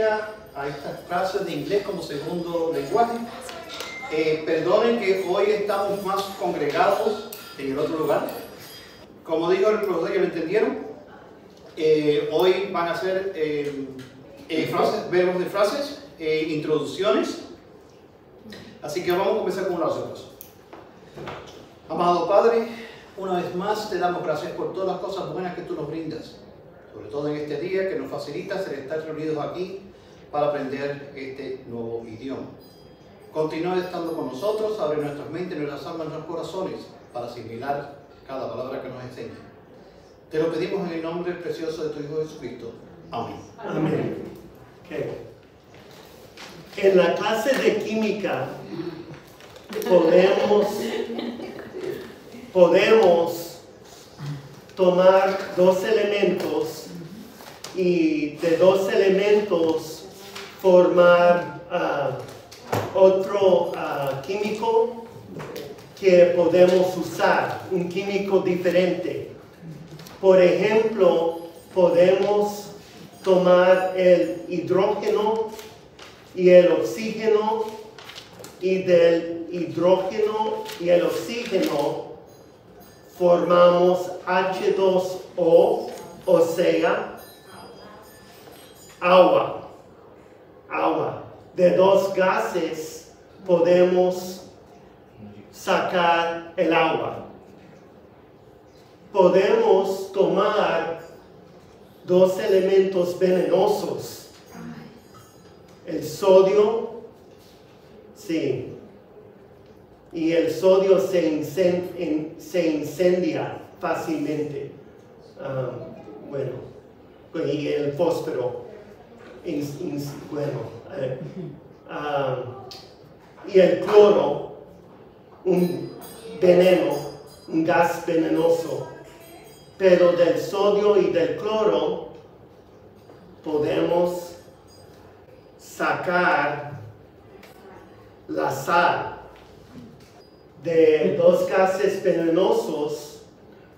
a estas clases de inglés como segundo lenguaje. Eh, perdonen que hoy estamos más congregados en el otro lugar. Como dijo el profesor que me entendieron, eh, hoy van a ser eh, frases, verbos de frases, introducciones. Así que vamos a comenzar con una oración. Amado Padre, una vez más te damos gracias por todas las cosas buenas que tú nos brindas, sobre todo en este día que nos facilitas el estar reunidos aquí para aprender este nuevo idioma. Continúa estando con nosotros, abre nuestras mentes, nuestras almas, nuestros corazones para asimilar cada palabra que nos enseña. Te lo pedimos en el nombre precioso de tu Hijo Jesucristo. Amén. Amén. En la clase de química podemos podemos tomar dos elementos y de dos elementos formar ah, otro ah, químico que podemos usar, un químico diferente. Por ejemplo, podemos tomar el hidrógeno y el oxígeno y del hidrógeno y el oxígeno formamos H2O, o sea, agua. Agua. De dos gases podemos sacar el agua. Podemos tomar dos elementos venenosos. El sodio, sí, y el sodio se, incendia, fácilmente. Ah, bueno, y el fósforo, bueno, eh, ah, y el cloro, un veneno, un gas venenoso. Pero del sodio y del cloro podemos sacar la sal de dos gases venenosos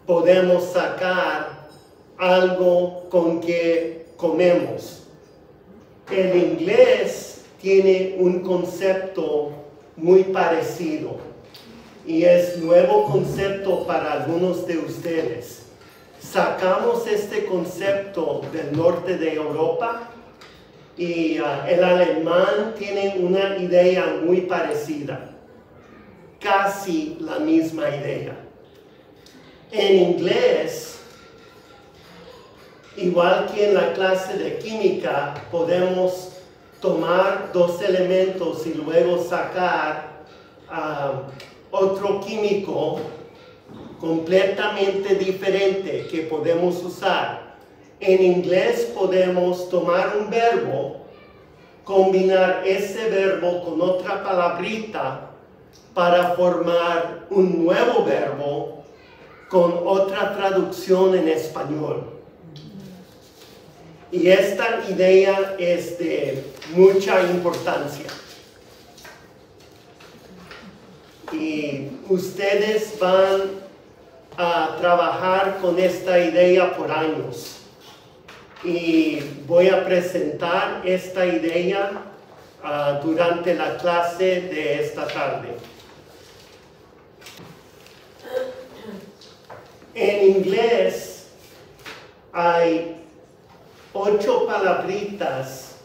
podemos sacar algo con que comemos. El inglés tiene un concepto muy parecido y es nuevo concepto para algunos de ustedes. Sacamos este concepto del norte de Europa y ah, el alemán tiene una idea muy parecida casi la misma idea. En inglés, igual que en la clase de química, podemos tomar dos elementos y luego sacar ah, otro químico completamente diferente que podemos usar. En inglés podemos tomar un verbo, combinar ese verbo con otra palabrita para formar un nuevo verbo con otra traducción en español. Y esta idea es de mucha importancia. Y ustedes van a trabajar con esta idea por años. Y voy a presentar esta idea ah, durante la clase de esta tarde. En inglés hay ocho palabritas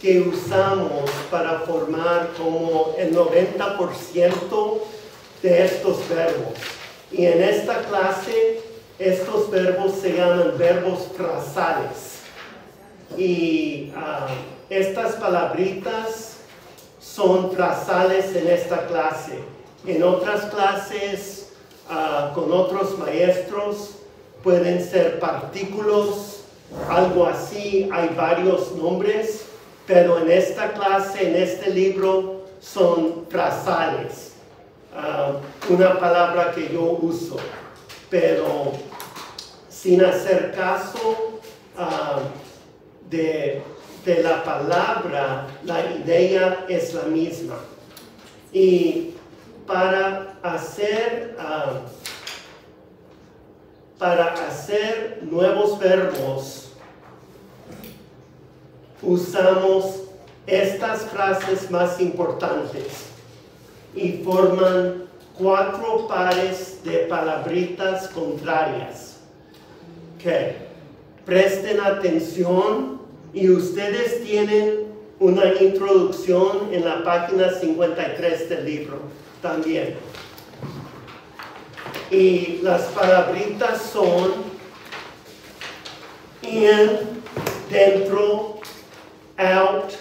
que usamos para formar como el 90% de estos verbos. Y en esta clase estos verbos se llaman verbos frasales. Y ah, estas palabritas son frasales en esta clase. En otras clases Ah, con otros maestros, pueden ser partículos, algo así, hay varios nombres, pero en esta clase, en este libro, son frasales, ah, una palabra que yo uso, pero sin hacer caso ah, de, de la palabra, la idea es la misma. Y para hacer, ah, para hacer nuevos verbos, usamos estas frases más importantes y forman cuatro pares de palabritas contrarias. Que presten atención y ustedes tienen una introducción en la página 53 del libro también. Y las palabritas son in, dentro, out,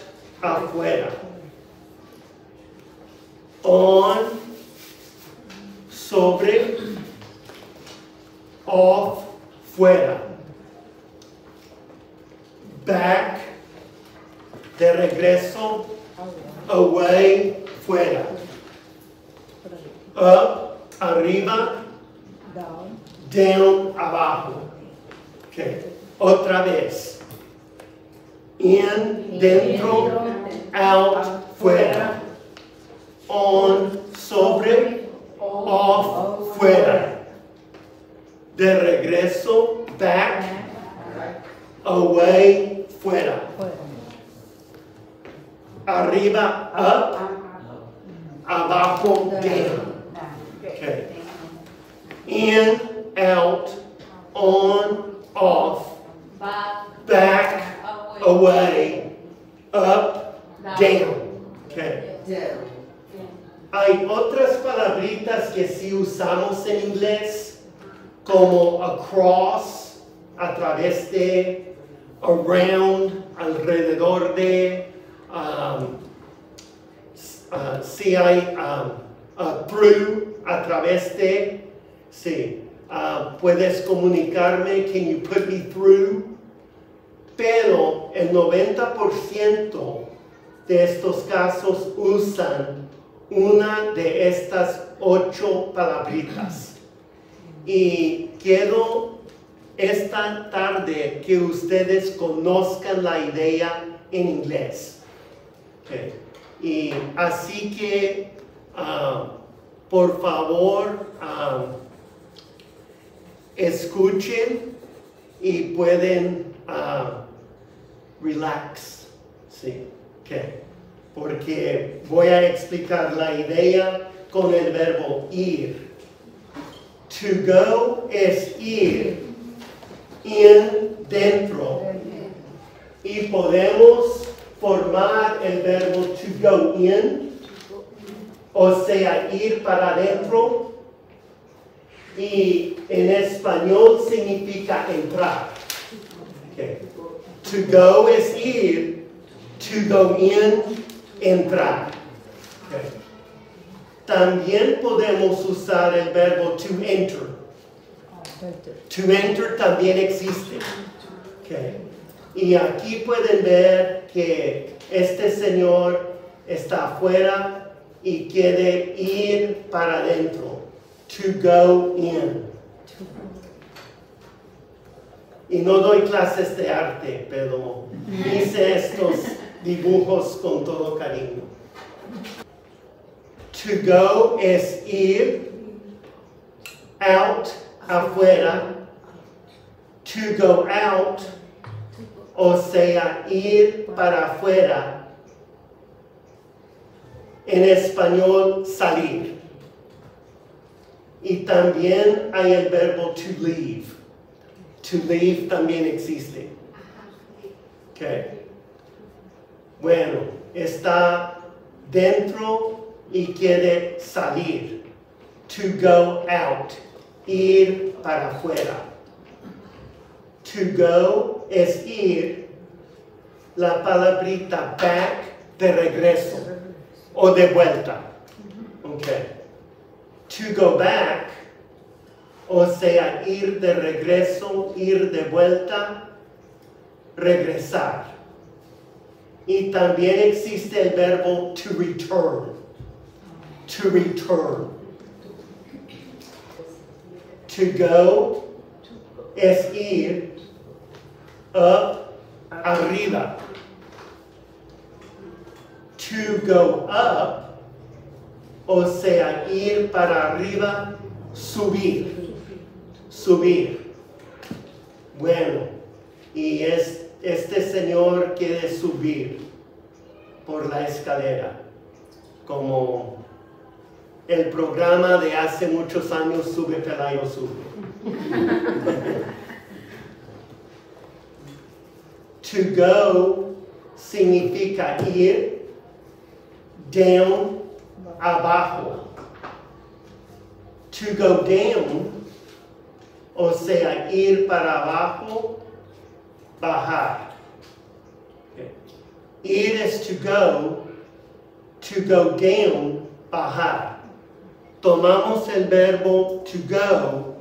afuera. On, sobre, off, fuera. Back, de regreso, away, fuera. Up, arriba, down, abajo. Okay. Otra vez. In, dentro, out, fuera. On, sobre, off, fuera. De regreso, back, away, fuera. Arriba, up, abajo, down. Okay. In, out, on, off, back, away, up, down. Okay. Hay otras palabritas que sí usamos en inglés, como across, a través de, around, alrededor de, um, uh, sí hay um, uh, through, a través de, sí. Uh, puedes comunicarme, can you put me through? Pero el 90% de estos casos usan una de estas ocho palabritas. Y quiero esta tarde que ustedes conozcan la idea en inglés. Y así que, uh, por favor, uh, escuchen y pueden uh, relax. Sí. Porque voy a explicar la idea con el verbo ir. To go es ir, in, dentro. Y podemos formar el verbo to go in, o sea, ir para adentro. Y en español significa entrar. To go es ir, to go in entrar. También podemos usar el verbo to enter. To enter también existe. Y aquí pueden ver que este señor está afuera y quiere ir para adentro. To go in. Y no doy clases de arte, pero hice estos dibujos con todo cariño. To go es ir, out, afuera. To go out, o sea, ir para afuera. En español, salir. Y también hay el verbo to leave. To leave también existe. Okay. Bueno, está dentro y quiere salir. To go out, ir para afuera. To go es ir. La palabrita back de regreso o de vuelta. Okay. To go back, o sea, ir de regreso, ir de vuelta, regresar. Y también existe el verbo to return. To return. To go es ir up, arriba. To go up, o sea, ir para arriba, subir. Subir. Bueno, y es, este señor quiere subir por la escalera, como el programa de hace muchos años Sube Pelayo Sube. to go significa ir, down, abajo. To go down, o sea, ir para abajo, bajar. Ir es to go, to go down, bajar. Tomamos el verbo to go,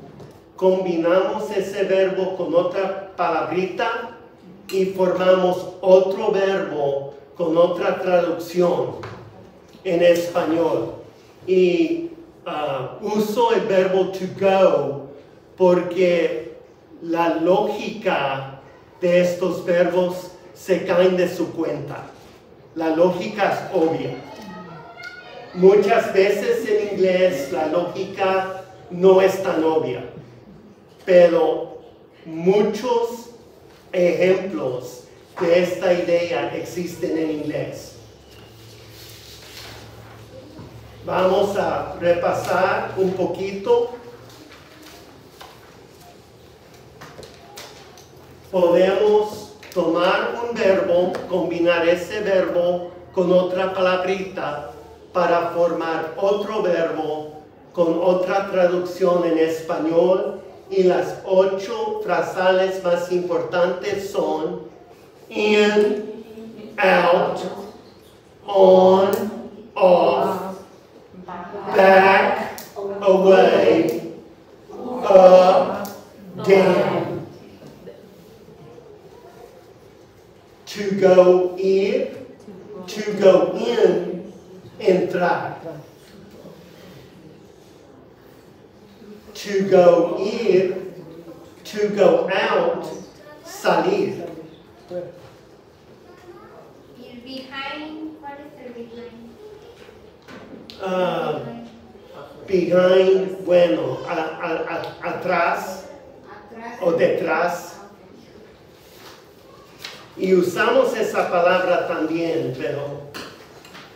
combinamos ese verbo con otra palabrita y formamos otro verbo con otra traducción en español. Y uh, uso el verbo to go porque la lógica de estos verbos se caen de su cuenta. La lógica es obvia. Muchas veces en inglés la lógica no es tan obvia, pero muchos ejemplos de esta idea existen en inglés. Vamos a repasar un poquito. Podemos tomar un verbo, combinar ese verbo con otra palabrita para formar otro verbo con otra traducción en español y las ocho frasales más importantes son in, out, on, off, back, away, up, down. To go in, to go in, and entrar. To go in, to go out, salir. Behind, what is the? Uh, behind, bueno, a- a- a- atrás Atrás. o detrás. Y usamos esa palabra también, pero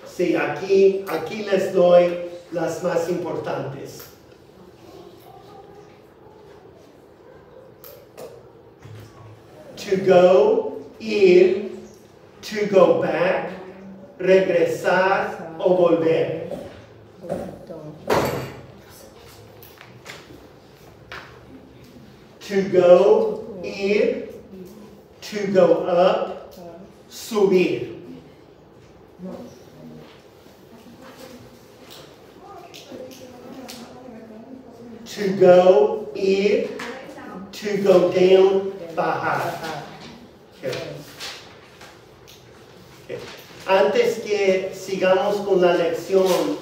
sí, aquí, aquí les doy las más importantes. To go, ir, to go back, regresar o volver. To go, ir, to go up, subir. To go, ir, to go down, bajar. Antes que sigamos con la lección,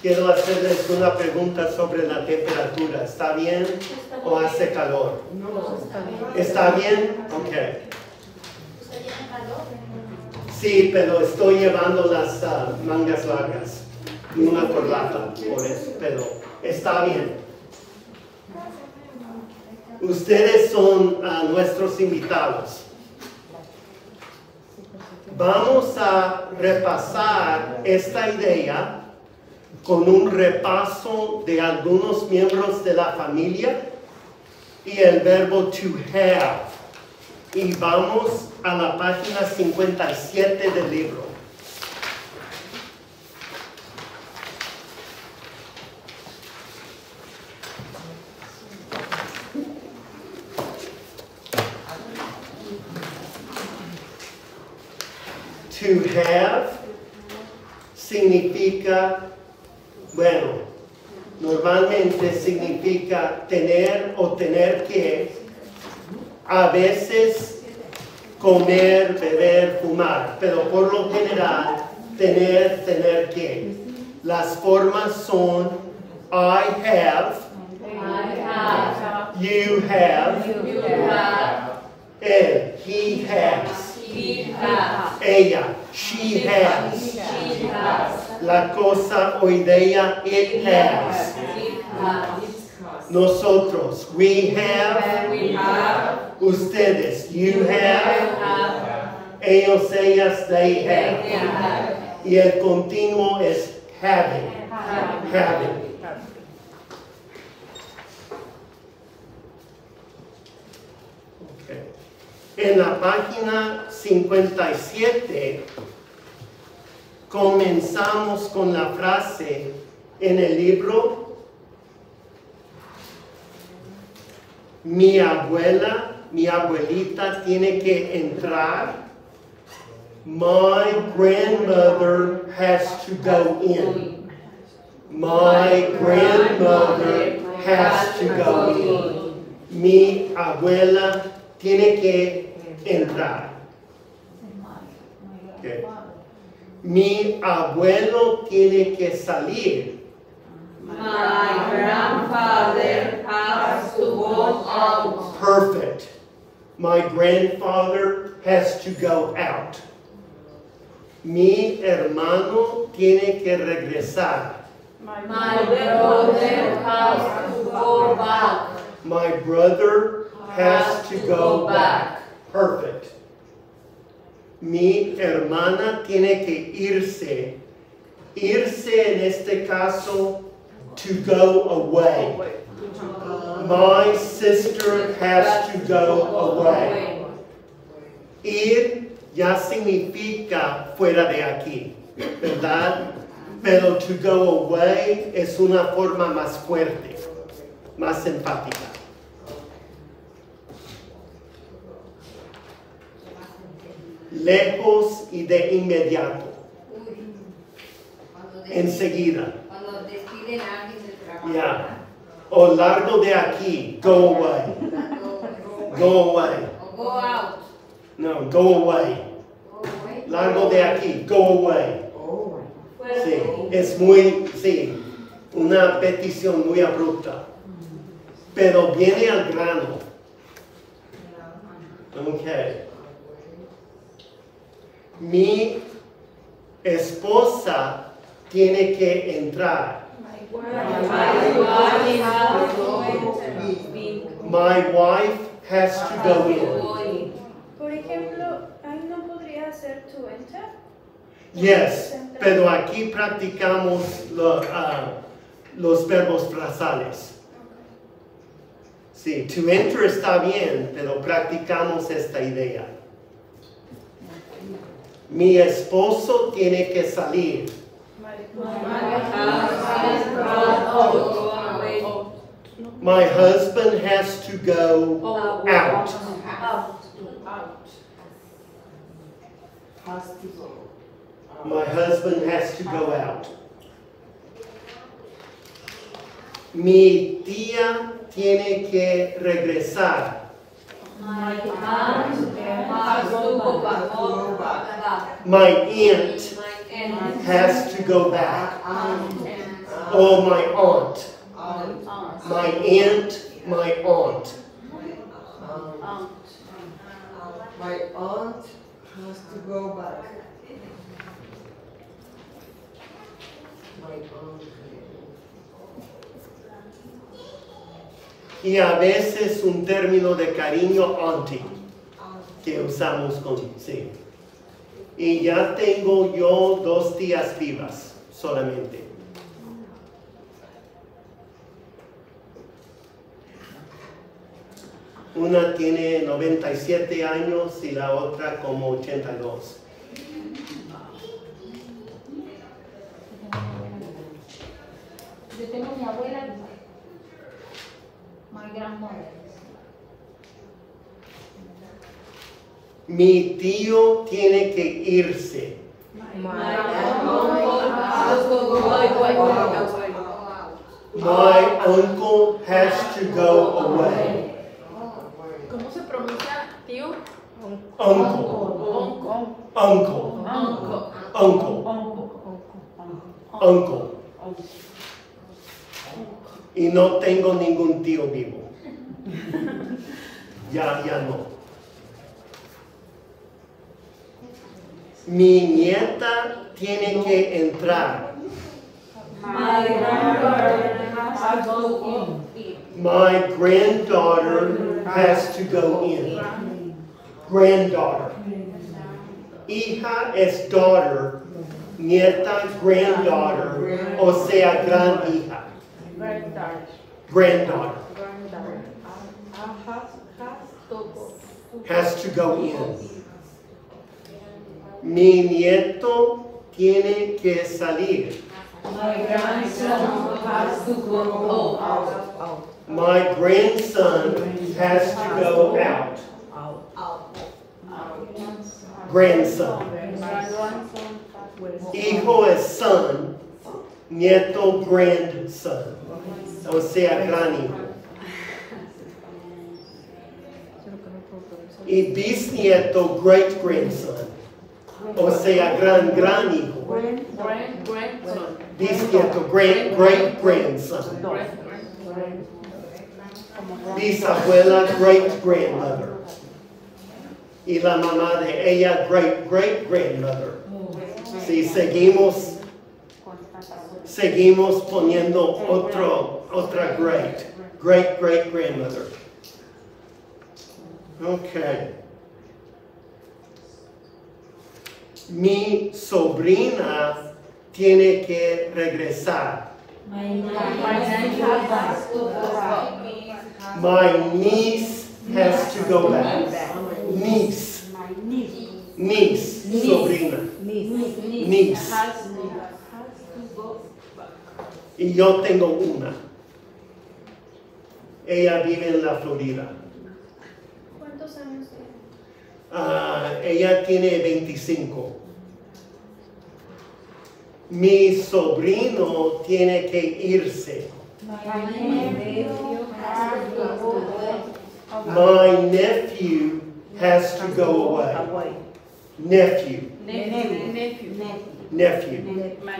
quiero hacerles una pregunta sobre la temperatura. ¿Está bien o hace calor? ¿Está bien? Ok. ¿Usted tiene calor? Sí, pero estoy llevando las ah, mangas largas y una corbata, por eso, pero está bien. Ustedes son ah, nuestros invitados. Vamos a repasar esta idea con un repaso de algunos miembros de la familia y el verbo to have. Y vamos a la página 57 del libro. To have significa, bueno, normalmente significa tener o tener que, a veces comer, beber, fumar, pero por lo general tener, tener que. Las formas son I have, you have, él, he has, ella, she has, la cosa o idea, it has. Nosotros. We have. We have. Ustedes. You have. Ellos, ellas, they have. Y el continuo es having. Have. Having. En la página 57 comenzamos con la frase en el libro mi abuela, mi abuelita tiene que entrar. My grandmother has to go in. My grandmother has to go in. Mi abuela tiene que entrar. Okay. Mi abuelo tiene que salir. My grandfather has to go out. Perfect. My grandfather has to go out. Mi hermano tiene que regresar. My brother has to go back. My brother has to go back. Perfect. Mi hermana tiene que irse. Irse en este caso, to go away. My sister has to go away. Ir ya significa fuera de aquí, ¿verdad? Pero to go away es una forma más fuerte, más empática. Lejos y de inmediato, enseguida. Cuando despiden a alguien del trabajo. Ya. O largo de aquí, go away, go away. go out. No, go away. Go away. Largo de aquí, go away. Sí, es muy, sí, una petición muy abrupta. Pero viene al grano. Ok. Mi esposa tiene que entrar. My wife has to be My wife has to go in. Por ejemplo, ahí no podría ser to enter. Yes, pero aquí practicamos lo- ah, los verbos frasales. Sí, to enter está bien, pero practicamos esta idea. Mi esposo tiene que salir. My husband has to go out. Out. My husband has to go out. Mi tía tiene que regresar. My aunt has to go back. My aunt has to go back. Oh, my aunt. My aunt, my aunt. My aunt has to go back. My aunt. Y a veces un término de cariño auntie que usamos con sí. Y ya tengo yo dos tías vivas solamente. Una tiene 97 años y la otra como 82. Yo tengo mi abuela, my grandmother. Mi tío tiene que irse. my uncle has to go away. My uncle has to go away. ¿Cómo se pronuncia tío? Uncle, uncle, Uncle. uncle, uncle. Y no tengo ningún tío vivo. Ya, ya no. Mi nieta tiene que entrar. My grandmother has to go in. My granddaughter has to go in. Granddaughter. Hija es daughter, nieta, granddaughter, o sea, gran hija. Granddaughter. Granddaughter Granddaughter. Has, has to go. has to go in. Mi nieto tiene que salir. My grandson has to go out. My grandson has to go out. Grandson. Hijo es son, nieto grandson. O sea, gran hijo. Y bisnieto great grandson. O sea, gran gran hijo. Bisnieto great great grandson. Bisabuela great grandmother. Y la mamá de ella great great grandmother. Si seguimos seguimos poniendo otro otra great great great grandmother. Okay. Mi sobrina tiene que regresar. My niece has to go out. My niece has to go back. Niece, niece, sobrina. Niece. Has, has to go back. Y yo tengo una. Ella vive en la Florida. ¿Cuántos años tiene? Ah, ella tiene 25. Mi sobrino tiene que irse. My nephew has to go away. My nephew has to go away. Nephew, Nephew. Nephew. nephew, My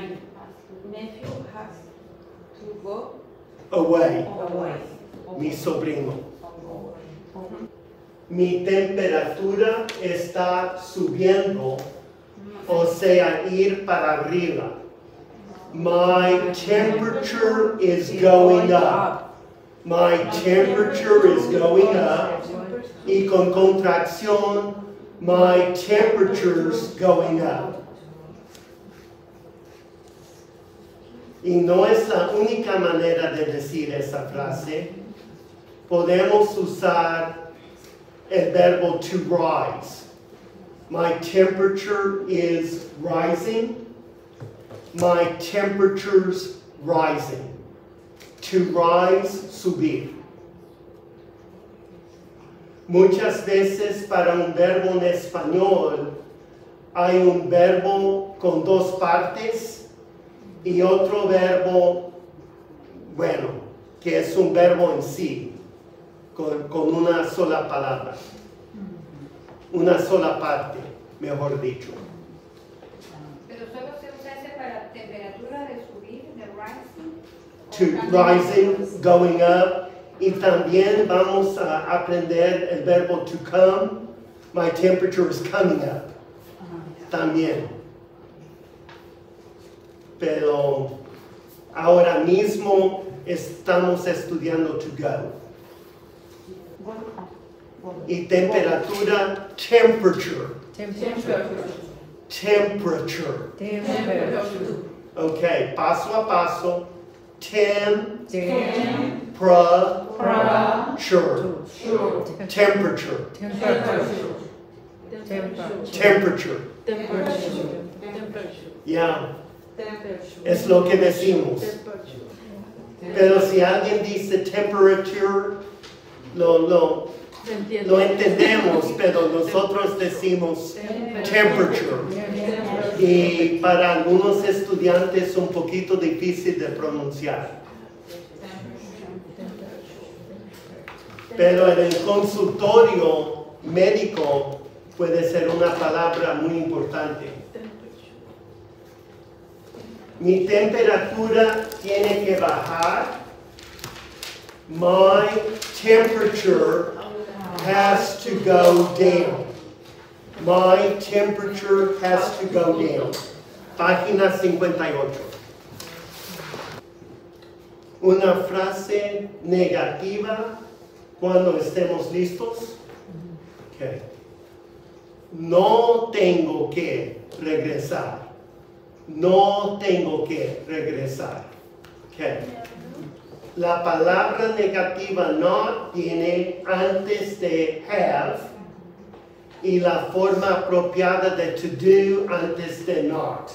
nephew has to go away. away. Mi sobrino. Mi temperatura está subiendo, o sea, ir para arriba. My temperature is going up. My temperature is going up. Y con contracción, my temperature's going up. Y no es la única manera de decir esa frase. Podemos usar el verbo to rise. My temperature is rising. My temperature's rising. To rise, subir. Muchas veces para un verbo en español hay un verbo con dos partes y otro verbo, bueno, que es un verbo en sí, con, con una sola palabra, una sola parte, mejor dicho. Pero solo se usa ese para temperatura de subir, de rising. To rising, going up, y también vamos a aprender el verbo to come. My temperature is coming up. También. Pero ahora mismo estamos estudiando to go. Y temperatura, temperature, Temperature. temperature. Temperature. Ok, paso a paso. Tem, Temperature. temperature, Temperature. temperature. Temperature. Temperature. Ya, Temperature. Es lo que decimos. Pero si alguien dice temperature, lo, lo, lo entendemos, pero nosotros decimos temperature. Y para algunos estudiantes es un poquito difícil de pronunciar. Pero en el consultorio médico puede ser una palabra muy importante. Mi temperatura tiene que bajar. My temperature has to go down. My temperature has to go down. Página 58. una frase negativa cuando estemos listos. No tengo que regresar. No tengo que regresar. La palabra negativa not viene antes de have y la forma apropiada de to do antes de not.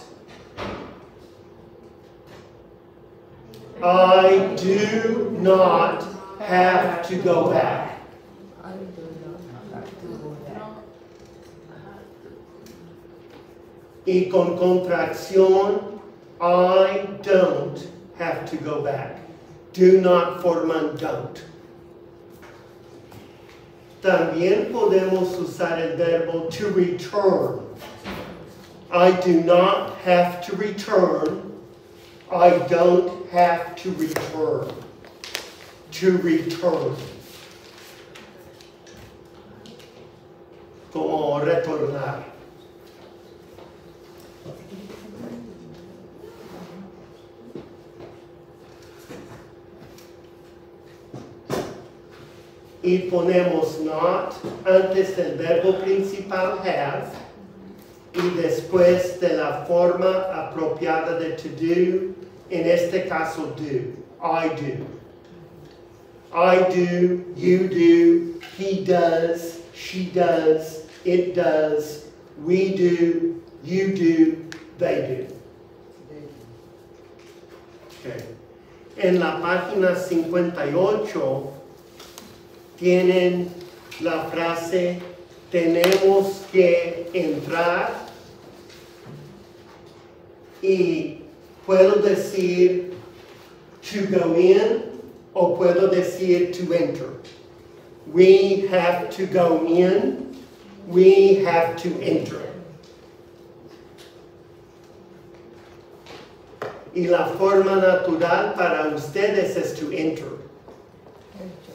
I do not have to go back. Y con contracción, I don't have to go back. Do not forman don't. También podemos usar el verbo to return. I do not have to return. I don't have to return. To return. Como retornar. Y ponemos not antes del verbo principal have y después de la forma apropiada de to do, en este caso do, I do. I do, you do, he does, she does, it does, we do, you do, they do. Okay. En la página 58 tienen la frase tenemos que entrar y puedo decir to go in o puedo decir to enter. We have to go in, we have to enter. Y la forma natural para ustedes es to enter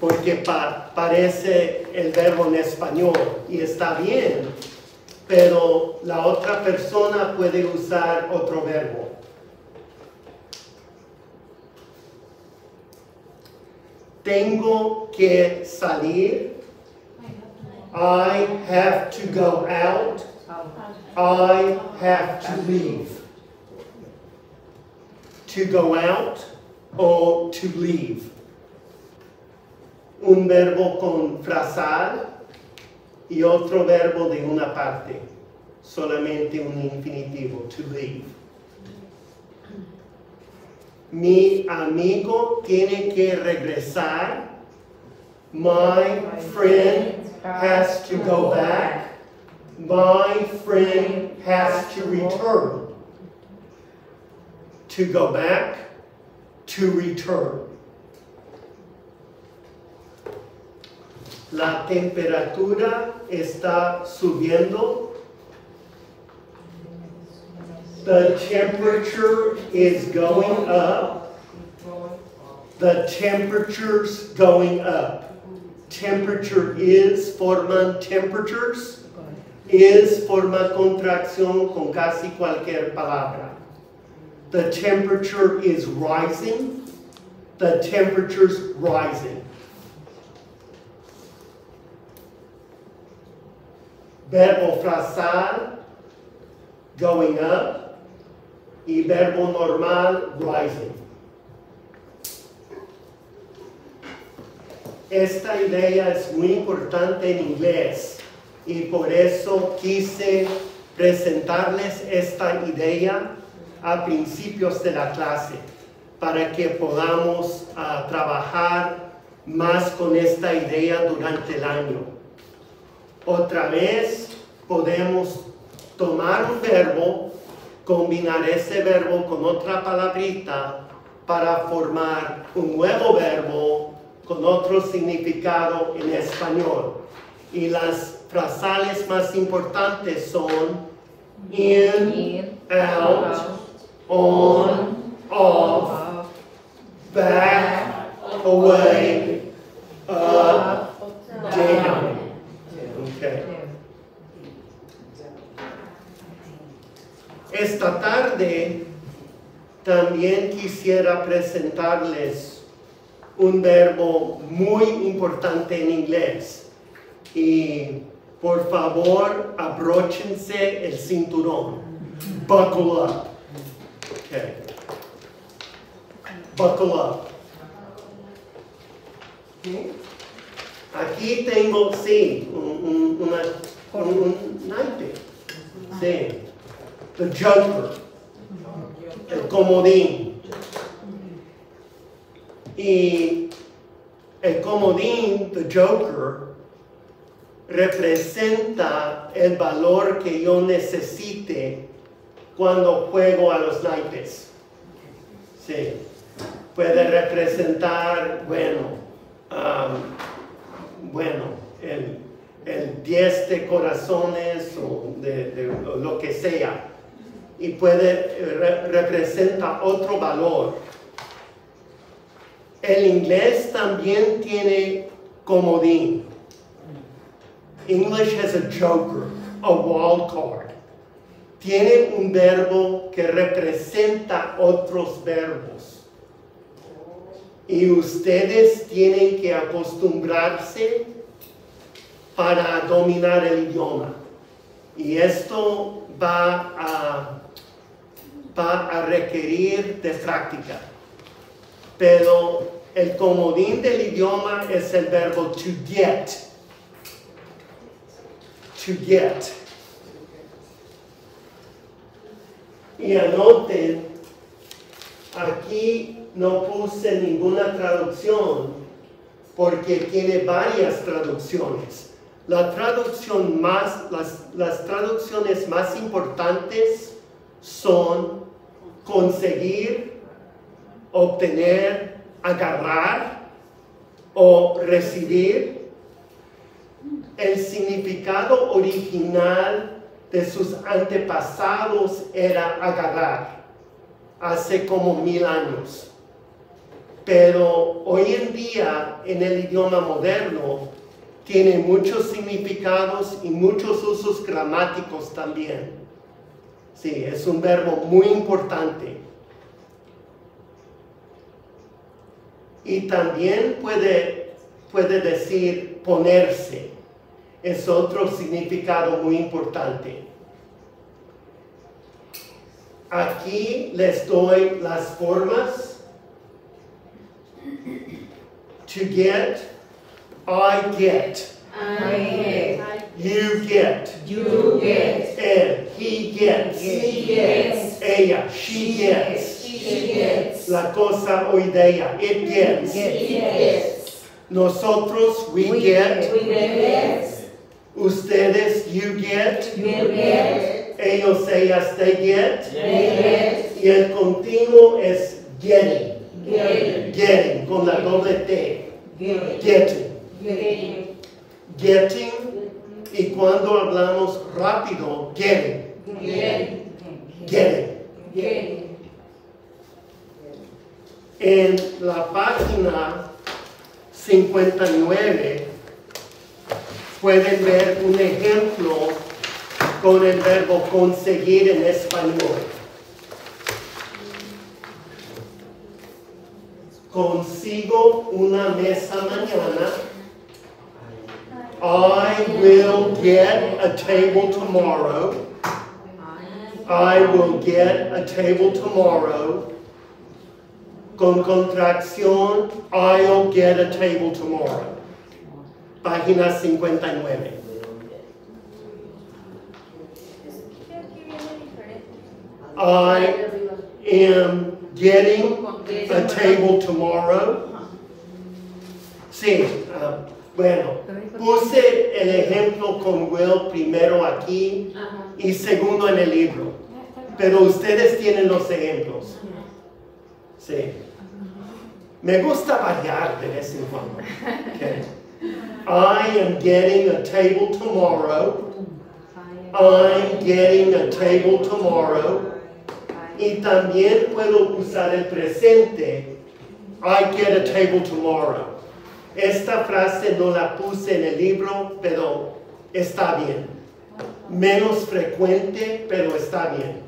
porque pa- parece el verbo en español y está bien, pero la otra persona puede usar otro verbo. Tengo que salir. I have to go out. I have to leave. To go out or to leave un verbo con frasal y otro verbo de una parte, solamente un infinitivo, to leave. Mi amigo tiene que regresar. My friend has to go back. My friend has to return. To go back, to return. La temperatura está subiendo. The temperature is going up. The temperature's going up. Temperature is forman temperatures. Is forma contracción con casi cualquier palabra. The temperature is rising. The temperature's rising. Verbo frasal, going up, y verbo normal, rising. Esta idea es muy importante en inglés y por eso quise presentarles esta idea a principios de la clase para que podamos ah, trabajar más con esta idea durante el año. Otra vez podemos tomar un verbo, combinar ese verbo con otra palabrita para formar un nuevo verbo con otro significado en español. Y las frasales más importantes son in, out, on, off, back, away, up, down. Esta tarde también quisiera presentarles un verbo muy importante en inglés. Y por favor, abróchense el cinturón. Buckle up. Buckle up. Okay. Aquí tengo, sí, un, un, una, un, un naipe. Sí. The Joker. El comodín. Y el comodín, the Joker, representa el valor que yo necesite cuando juego a los naipes. Sí. Puede representar, bueno, um, bueno, el, el 10 de corazones o de, lo que sea. Y puede, re- representa otro valor. El inglés también tiene comodín. English has a joker, a wild card. Tiene un verbo que representa otros verbos. Y ustedes tienen que acostumbrarse para dominar el idioma. Y esto va a, requerir de práctica. Pero el comodín del idioma es el verbo to get. To get. Y anoten, aquí no puse ninguna traducción porque tiene varias traducciones. La traducción más, las, las traducciones más importantes son conseguir, obtener, agarrar o recibir. El significado original de sus antepasados era agarrar, hace como mil años. Pero hoy en día, en el idioma moderno, tiene muchos significados y muchos usos gramáticos también. Sí, es un verbo muy importante. Y también puede, puede decir ponerse. Es otro significado muy importante. Aquí les doy las formas. To get, I get, you get, You get. él, he gets, He gets. ella, she gets, She gets. la cosa o idea, it gets. He gets. Nosotros, we get, We get. ustedes, you get, You get. ellos, ellas, they get, They get. y el continuo es getting, Get. getting, con la doble T, Get. getting, Get. getting, y cuando hablamos rápido, getting, Get. getting. Get. En la página 59 pueden ver un ejemplo con el verbo conseguir en español. Consigo una mesa mañana. I will get a table tomorrow. I will get a table tomorrow. Con contracción, I'll get a table tomorrow. Página 59. Sí, aquí viene diferente. I am getting a table tomorrow. Sí, ah, bueno, puse el ejemplo con Will primero aquí y segundo en el libro, pero ustedes tienen los ejemplos. Sí. Me gusta variar de vez en cuando. Okay. I am getting a table tomorrow. I'm getting a table tomorrow. Y también puedo usar el presente. I get a table tomorrow. Esta frase no la puse en el libro, pero está bien. Menos frecuente, pero está bien.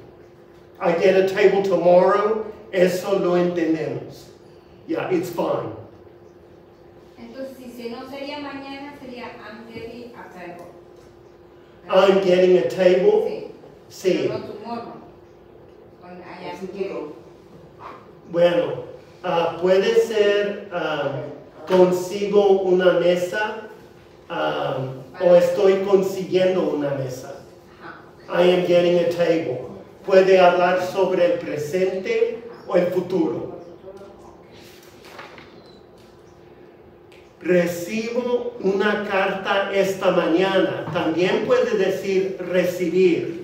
I get a table tomorrow, eso lo entendemos. Yeah, it's fine. si no sería mañana, sería I'm getting a table. I'm getting a table. Sí, Sí. pero tomorrow. Bueno, ah, puede ser ah, consigo una mesa ah, o estoy consiguiendo una mesa. I am getting a table. Puede hablar sobre el presente o el futuro. Recibo una carta esta mañana. También puede decir recibir.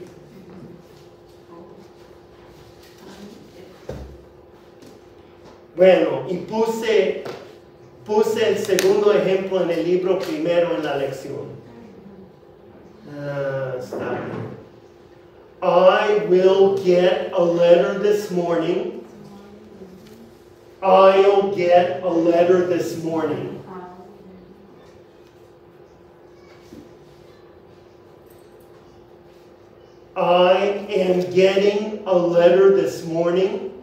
Bueno, y puse, puse el segundo ejemplo en el libro primero en la lección. Ah, bien. I will get a letter this morning. I'll get a letter this morning. I am getting a letter this morning.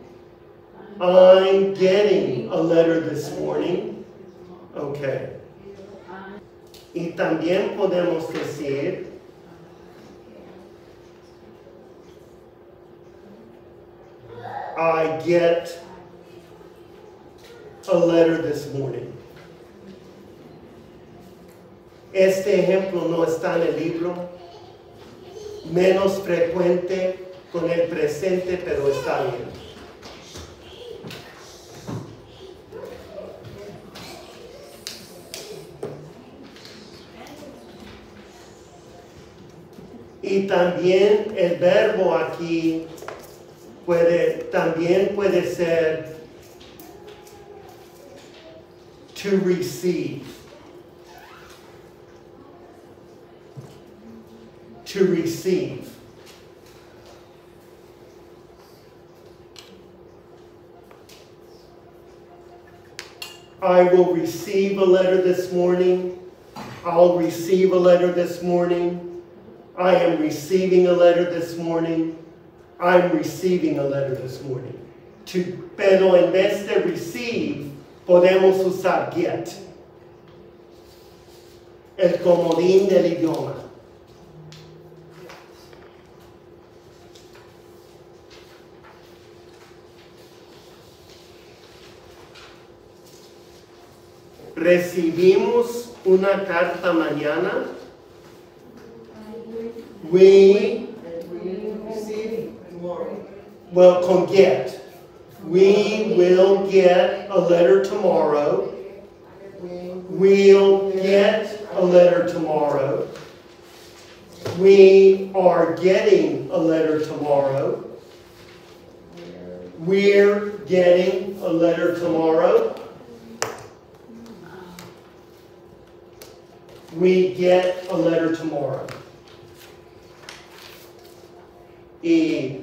I'm getting a letter this morning. Okay. Y también podemos decir, I get a letter this morning. Este ejemplo no está en el libro, menos frecuente con el presente, pero está bien. Y también el verbo aquí puede, también puede ser to receive. To receive. I will receive a letter this morning. I'll receive a letter this morning. I am receiving a letter this morning. I'm receiving a letter this morning. To, pero en vez de receive, podemos usar get. El comodín del idioma. Recibimos una carta mañana. We Receive. Well, con get. We will get a letter tomorrow. We'll get a letter tomorrow. We are getting a letter tomorrow. We're getting a letter tomorrow. We get a letter tomorrow. Y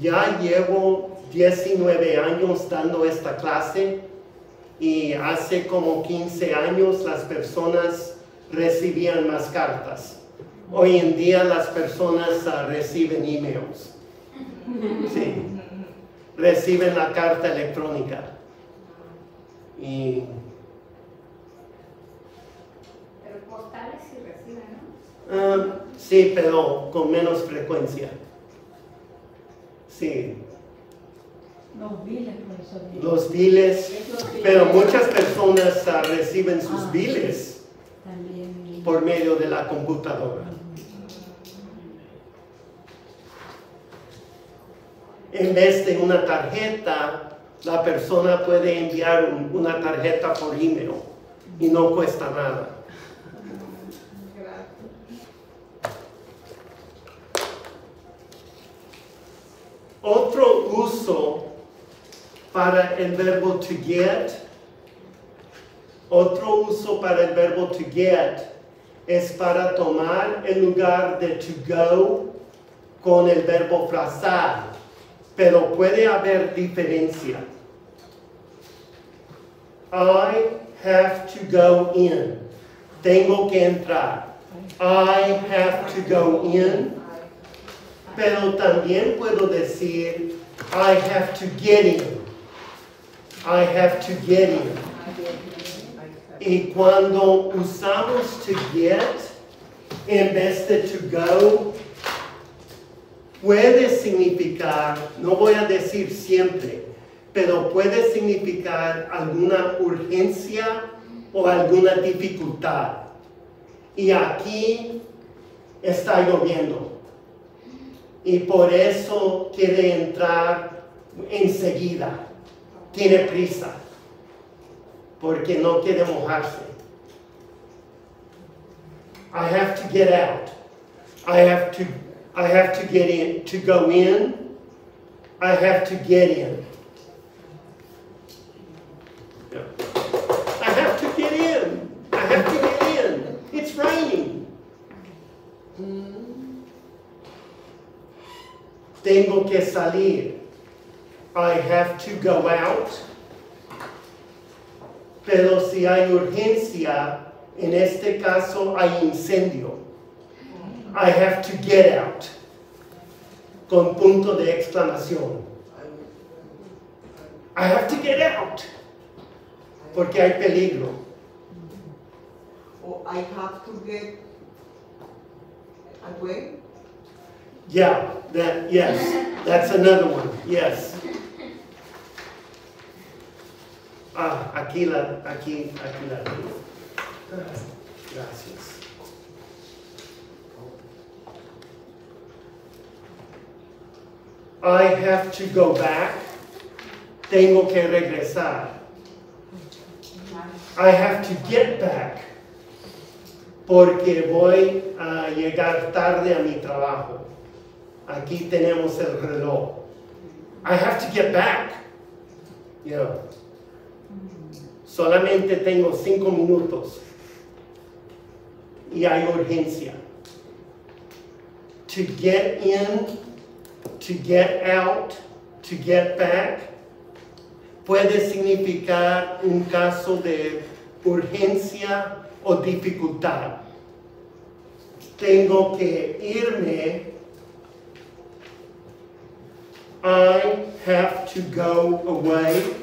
ya llevo 19 años dando esta clase y hace como 15 años las personas recibían más cartas. Hoy en día las personas ah, reciben emails. Sí. Reciben la carta electrónica. Y Pero postales sí reciben, ¿no? ah, sí, pero con menos frecuencia. Sí. Los biles, profesor. Los biles, pero muchas personas ah, reciben sus biles También. por medio de la computadora. En vez de una tarjeta, la persona puede enviar un- una tarjeta por email y no cuesta nada. Otro uso para el verbo to get, otro uso para el verbo to get es para tomar el lugar de to go con el verbo frasar, pero puede haber diferencia. I have to go in. Tengo que entrar. I have to go in. Pero también puedo decir, I have to get in. I have to get in. Y cuando usamos to get en vez de to go, puede significar, no voy a decir siempre, pero puede significar alguna urgencia o alguna dificultad. Y aquí está lloviendo. Y por eso quiere entrar enseguida. Tiene prisa. Porque no quiere mojarse. I have to get out. I have to I have to get in to go in. I have to get in. I have to get in. I have to get in. It's raining. Hmm? Tengo que salir. I have to go out. Pero si hay urgencia, en este caso hay incendio. I have to get out. Con punto de exclamación. I have to get out. Porque hay peligro. Or I have to get away. Yeah, that, yes, that's another one, yes. Ah, aquí la, aquí, aquí la. Gracias. I have to go back. Tengo que regresar. I have to get back. Porque voy a llegar tarde a mi trabajo. Aquí tenemos el reloj. I have to get back. Yeah. Solamente tengo cinco minutos. Y hay urgencia. To get in, to get out, to get back, puede significar un caso de urgencia o dificultad. Tengo que irme I have to go away.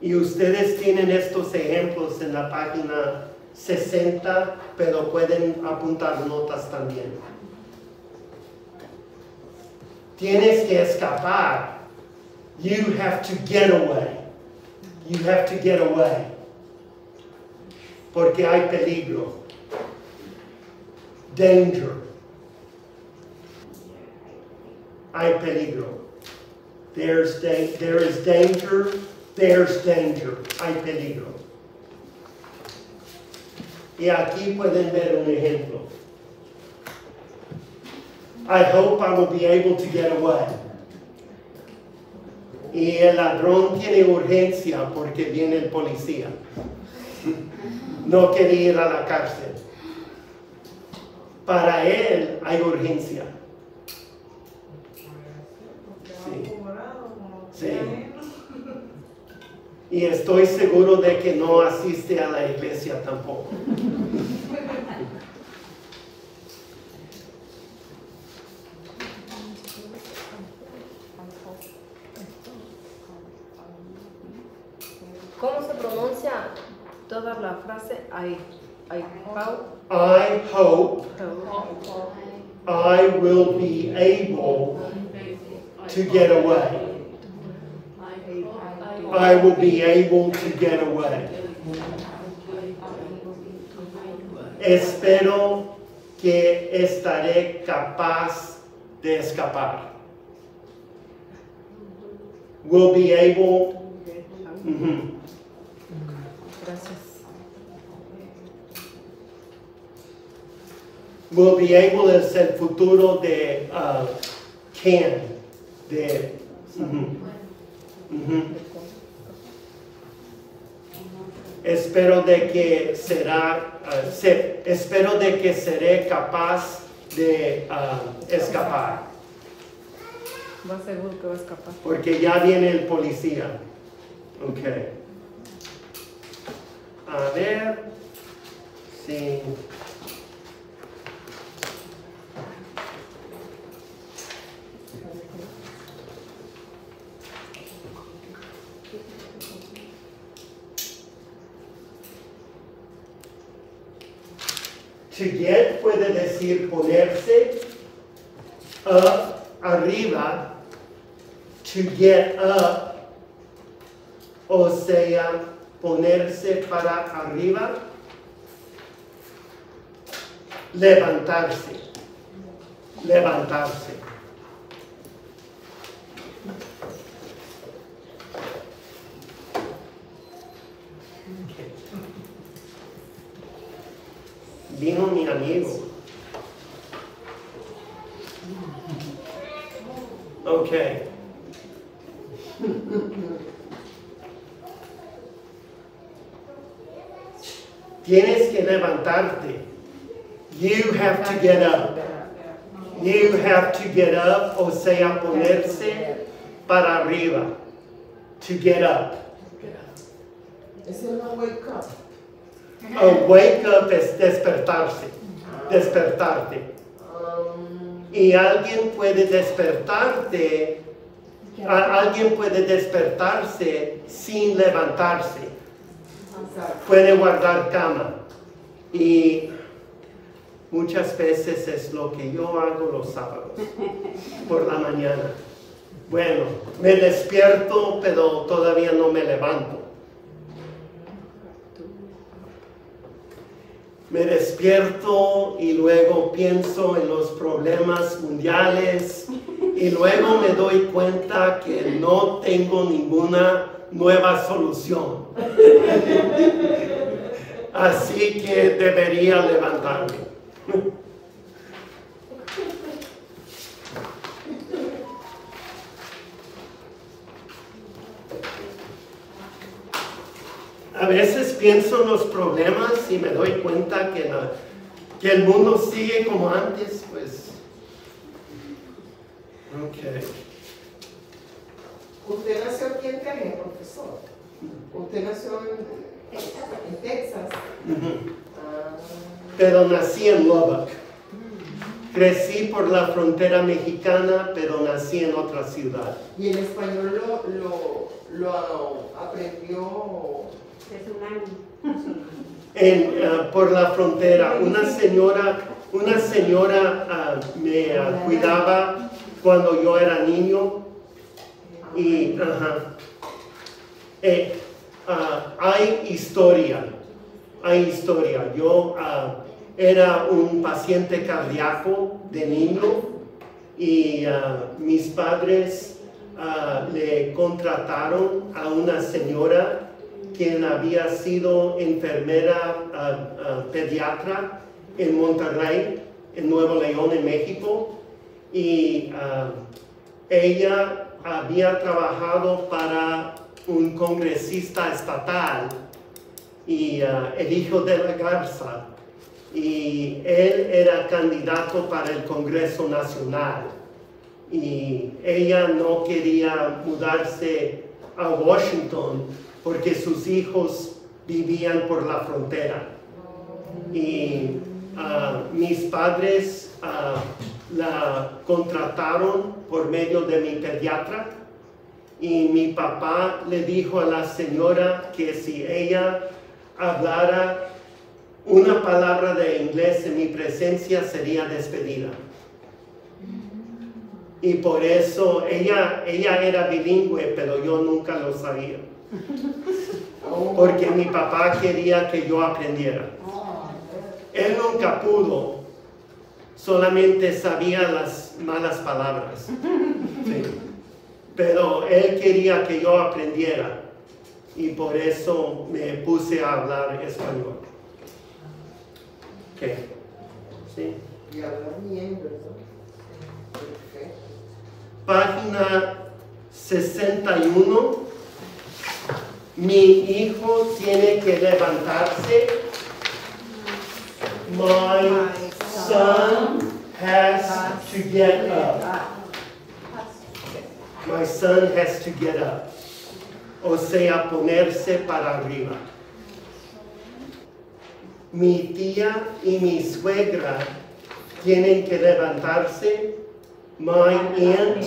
Y ustedes tienen estos ejemplos en la página 60, pero pueden apuntar notas también. Tienes que escapar. You have to get away. You have to get away. Porque hay peligro. Danger. Hay peligro. There's da- there is danger, there's danger, hay peligro. Y aquí pueden ver un ejemplo. I hope I will be able to get away. Y el ladrón tiene urgencia porque viene el policía. No quiere ir a la cárcel. Para él hay urgencia. Sí. Sí. Y estoy seguro de que no asiste a la iglesia tampoco. ¿Cómo se pronuncia toda la frase? I, I hope, I hope hope. I will be able to get away. I will be able to get away. Espero que estaré capaz de escapar. Will be able. Ujú. Gracias. Will be able es el futuro de uh, can. De. ujú. Ujú. Espero de que será, uh, espero de que seré capaz de uh, escapar, Más seguro que va a escapar. porque ya viene el policía. Ok. A ver, sí. To get puede decir ponerse up, arriba. To get up, o sea, ponerse para arriba. Levantarse. Levantarse. Vino mi amigo. Ok. Tienes que levantarte. You have to get up. You have to get up, o sea, ponerse para arriba. To get up. Ese no wake up. Wake up es despertarse. Despertarte. Y alguien puede despertarte, alguien puede despertarse sin levantarse. Puede guardar cama. Y muchas veces es lo que yo hago los sábados, por la mañana. Bueno, me despierto, pero todavía no me levanto. Me despierto y luego pienso en los problemas mundiales y luego me doy cuenta que no tengo ninguna nueva solución. Así que debería levantarme. A veces pienso en los problemas y me doy cuenta que, la- que el mundo sigue como antes, pues. Ok. Usted nació aquí en Texas, profesor. Usted nació en, en Texas. Ah, Pero nací en Lubbock. Crecí por la frontera mexicana, pero nací en otra ciudad. y el español lo, lo, lo aprendió. En, ah, por la frontera, una señora, una señora ah, me ah, cuidaba cuando yo era niño y. Eh, hay historia, hay historia. Yo era un paciente cardíaco de niño y mis padres le contrataron a una señora quien había sido enfermera ah, ah, pediatra en Monterrey, en Nuevo León, en México, y ah, ella había trabajado para un congresista estatal y ah, el hijo de la Garza, y él era candidato para el Congreso Nacional. Y ella no quería mudarse a Washington porque sus hijos vivían por la frontera. Y ah, mis padres ah, la contrataron por medio de mi pediatra y mi papá le dijo a la señora que si ella hablara una palabra de inglés en mi presencia sería despedida. Y por eso ella, ella era bilingüe, pero yo nunca lo sabía. Porque mi papá quería que yo aprendiera. Él nunca pudo, solamente sabía las malas palabras. Sí. Pero él quería que yo aprendiera y por eso me puse a hablar español. ¿Qué? Sí. Y habla bien. Página 61. Mi hijo tiene que levantarse. My son has to get up. My son has to get up. O sea, ponerse para arriba. Mi tía y mi suegra tienen que levantarse. My aunt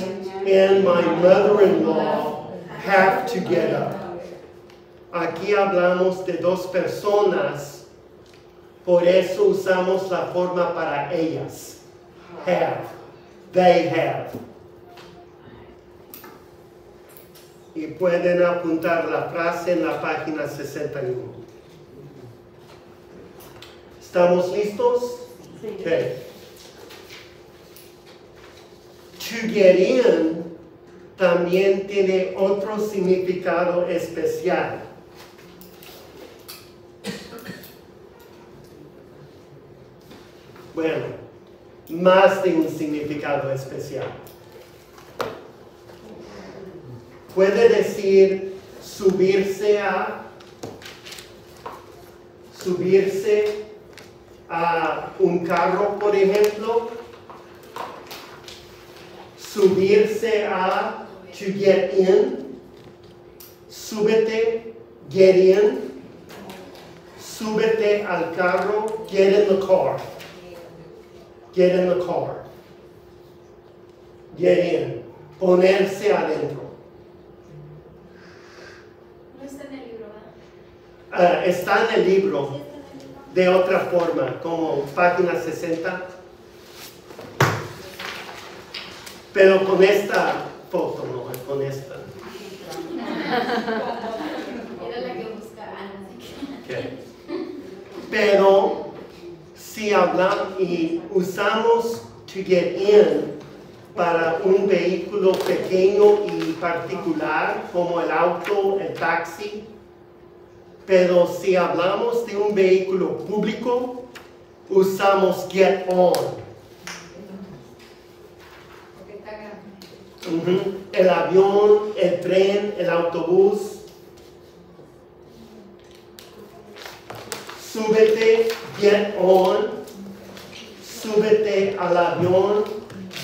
and my mother-in-law have to get up. Aquí hablamos de dos personas Por eso usamos la forma para ellas. Have. They have. Y pueden apuntar la frase en la página 61. ¿Estamos listos? Okay. To get in también tiene otro significado especial. Bueno, más de un significado especial. Puede decir subirse a, subirse a un carro, por ejemplo, subirse a to get in, súbete, get in, súbete al carro, get in the car, get in the car, get in, ponerse adentro. No está en el libro, ¿verdad? Ah, está en el libro Sí, está en el libro. de otra forma, como página 60. Pero con esta foto, no, con esta. Era la que buscaba. Pero si hablamos y usamos to get in para un vehículo pequeño y particular como el auto, el taxi, pero si hablamos de un vehículo público, usamos get on. El avión, el tren, el autobús. Súbete, get on. Súbete al avión,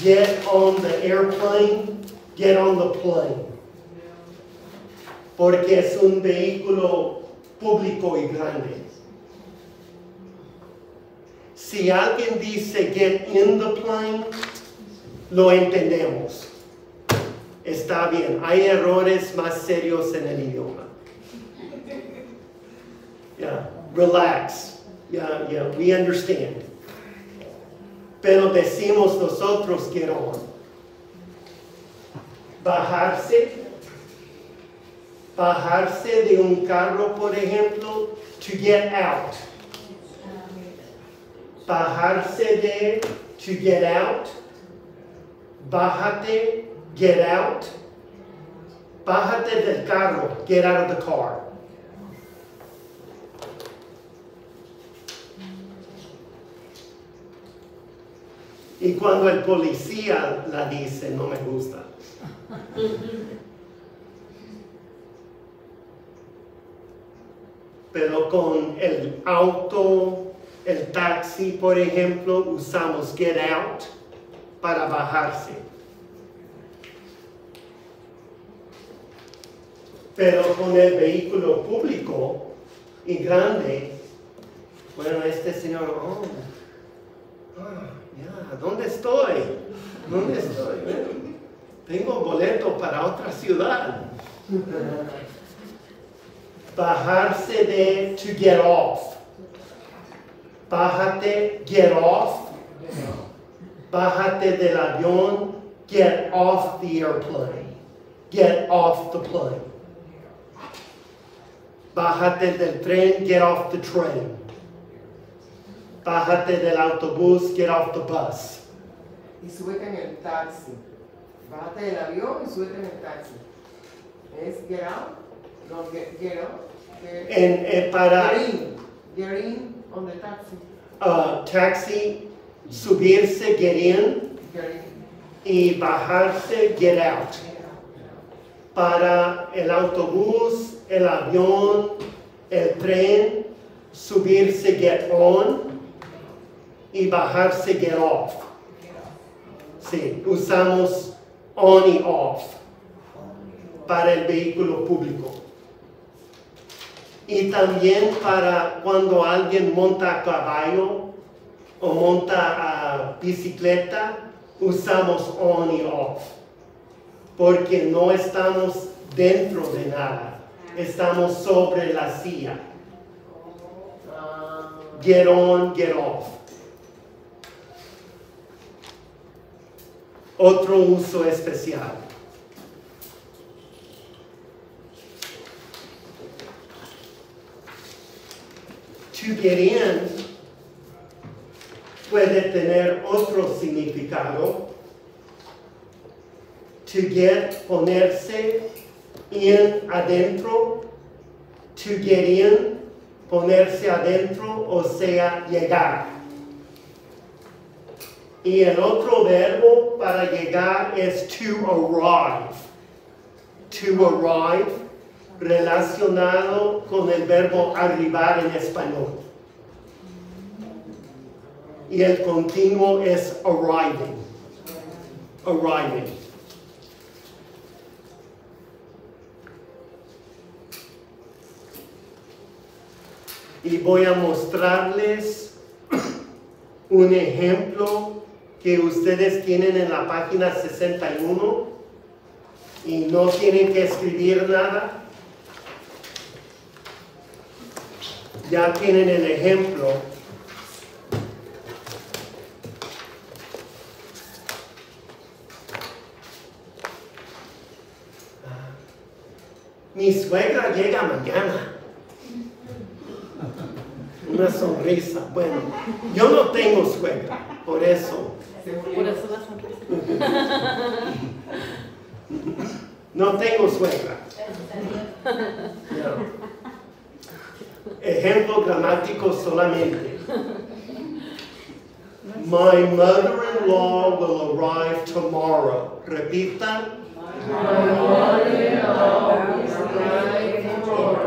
get on the airplane, get on the plane. Porque es un vehículo público y grande. Si alguien dice get in the plane, lo entendemos. Está bien, hay errores más serios en el idioma. Yeah, relax. Yeah, yeah, we understand. Pero decimos nosotros get on. Bajarse. Bajarse de un carro, por ejemplo, to get out. Bajarse de to get out. Bájate, get out. Bájate del carro, get out of the car. Y cuando el policía la dice, no me gusta. Pero con el auto, el taxi, por ejemplo, usamos get out para bajarse. Pero con el vehículo público y grande, bueno, este señor, oh, ya, ¿dónde estoy? ¿Dónde estoy? Tengo boleto para otra ciudad. Bajarse de to get off. Bájate, get off. Bájate del avión, get off the airplane. Get off the plane. Bájate del tren, get off the train. Bájate del autobús, get off the bus. Y súbete en el taxi. Bájate del avión y súbete en el taxi. Es get out, no get, get out. Get, En, eh, para get in. Get in on the taxi. uh, taxi, subirse, get in, Get in. y bajarse, get out. Para el autobús, el avión, el tren, subirse, get on, y bajarse, get off. Sí, usamos on y off para el vehículo público. Y también para cuando alguien monta a caballo o monta a bicicleta, usamos on y off. Porque no estamos dentro de nada, estamos sobre la silla. Get on, get off. Otro uso especial. To get in puede tener otro significado. To get, ponerse in adentro. To get in, ponerse adentro, o sea, llegar. Y el otro verbo para llegar es to arrive. To arrive, relacionado con el verbo arribar en español. Y el continuo es arriving. Arriving. Y voy a mostrarles un ejemplo que ustedes tienen en la página 61 y no tienen que escribir nada. Ya tienen el ejemplo. Mi suegra llega mañana. Una sonrisa. Bueno, yo no tengo suegra, por eso. Por eso la sonrisa. No tengo suegra. No. Ejemplo gramático solamente. My mother-in-law will arrive tomorrow. Repita. My mother-in-law will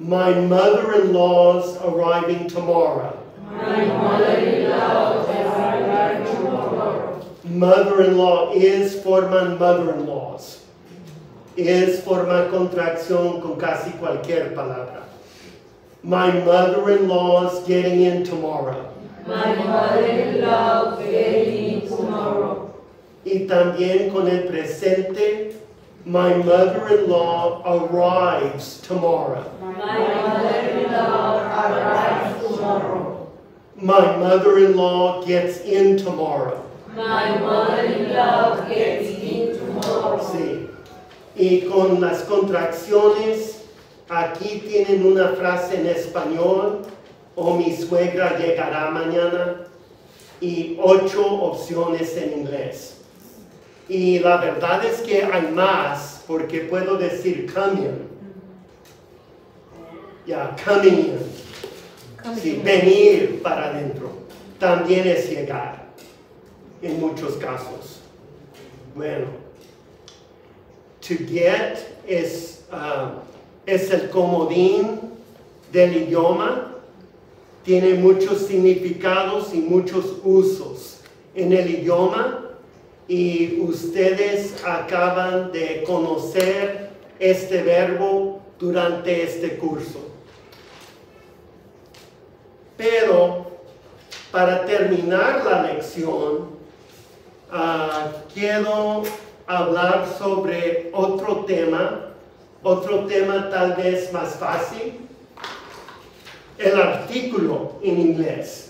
mother-in-law's arriving tomorrow. My mother-in-law is forman mother-in-laws. Es forma contracción con casi cualquier palabra. My mother-in-law's getting in tomorrow. My mother-in-law is getting in tomorrow. Y también con el presente, my mother-in-law arrives tomorrow. My mother-in-law arrives tomorrow. My mother-in-law gets in tomorrow. My mother-in-law gets in tomorrow. Sí. Y con las contracciones, aquí tienen una frase en español, o mi suegra llegará mañana, y ocho opciones en inglés. Y la verdad es que hay más, porque puedo decir coming. Ya, coming in. Sí, venir para adentro. También es llegar, en muchos casos. Bueno, to get es, ah, es el comodín del idioma. Tiene muchos significados y muchos usos en el idioma y ustedes acaban de conocer este verbo durante este curso. Pero para terminar la lección, ah, quiero hablar sobre otro tema, otro tema tal vez más fácil, el artículo en inglés.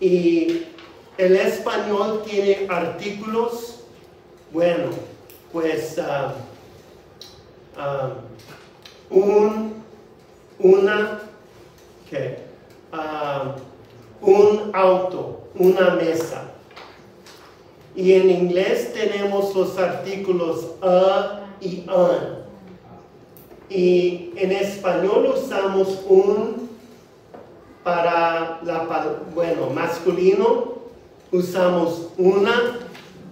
Y el español tiene artículos, bueno, pues ah, ah, un, una. Ah, un auto, una mesa. Y en inglés tenemos los artículos a y an. Y en español usamos un para la, bueno, masculino, usamos una,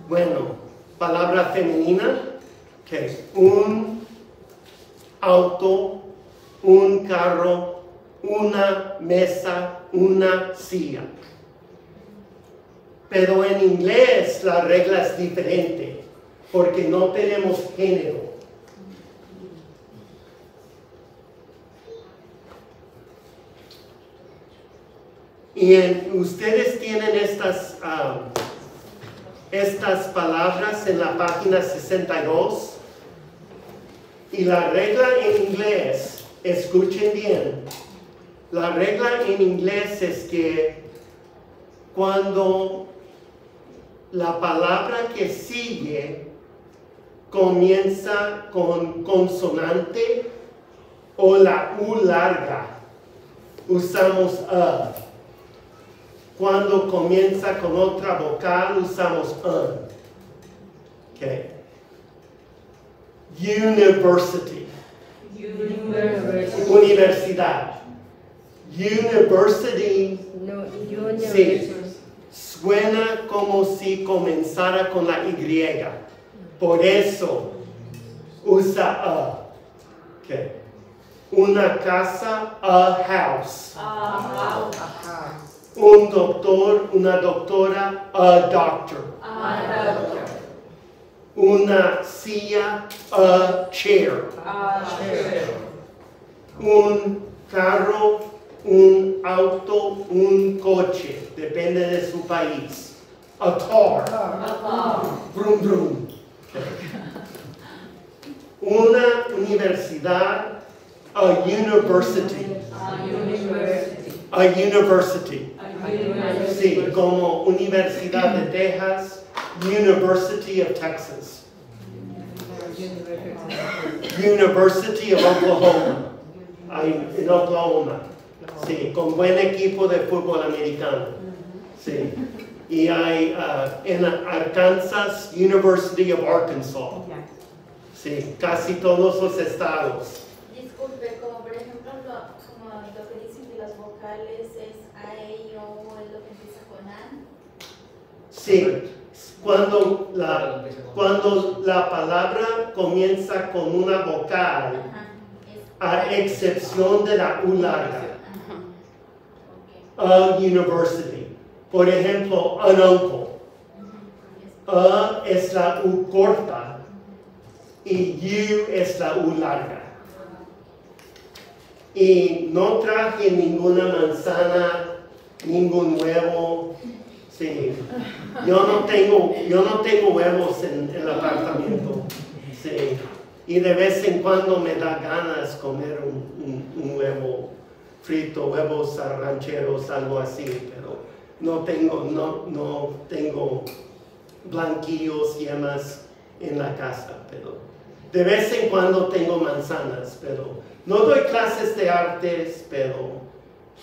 bueno, palabra femenina, que un auto, un carro, una mesa, una silla. Pero en inglés la regla es diferente porque no tenemos género. Y ustedes tienen estas, ah, estas palabras en la página 62. Y la regla en inglés, escuchen bien, la regla en inglés es que cuando la palabra que sigue comienza con consonante o la U larga, usamos a. Cuando comienza con otra vocal, usamos un. Okay. University. Universidad. University Sí. suena como si comenzara con la Y. Por eso usa a. Okay. Una casa, a house. Un doctor, una doctora, a doctor. A doctor. Una silla, a chair. A chair. Un carro, un auto, un coche, depende de su país. A car. A car. Brum, brum. Una universidad, a university. a university. A university. Sí, como Universidad de Texas, University of Texas, University of Oklahoma, Ahí, en Oklahoma, sí, con buen equipo de fútbol americano, sí. Y hay ah, en Arkansas, University of Arkansas, sí, casi todos los estados. Disculpe, como por ejemplo lo, como lo que dicen que las vocales es A, E, I, O, es lo que empieza con A. Sí, cuando la, cuando la palabra comienza con una vocal, a excepción de la U larga, a university. Por ejemplo, an uncle. A es la U corta y U es la U larga. Y no traje ninguna manzana, ningún huevo. Sí. Yo no tengo, yo no tengo huevos en el apartamento. Sí. Y de vez en cuando me da ganas comer un, un- huevo frito, huevos rancheros, algo así, pero no tengo, no, no tengo blanquillos, yemas en la casa, pero de vez en cuando tengo manzanas, pero no doy clases de artes, pero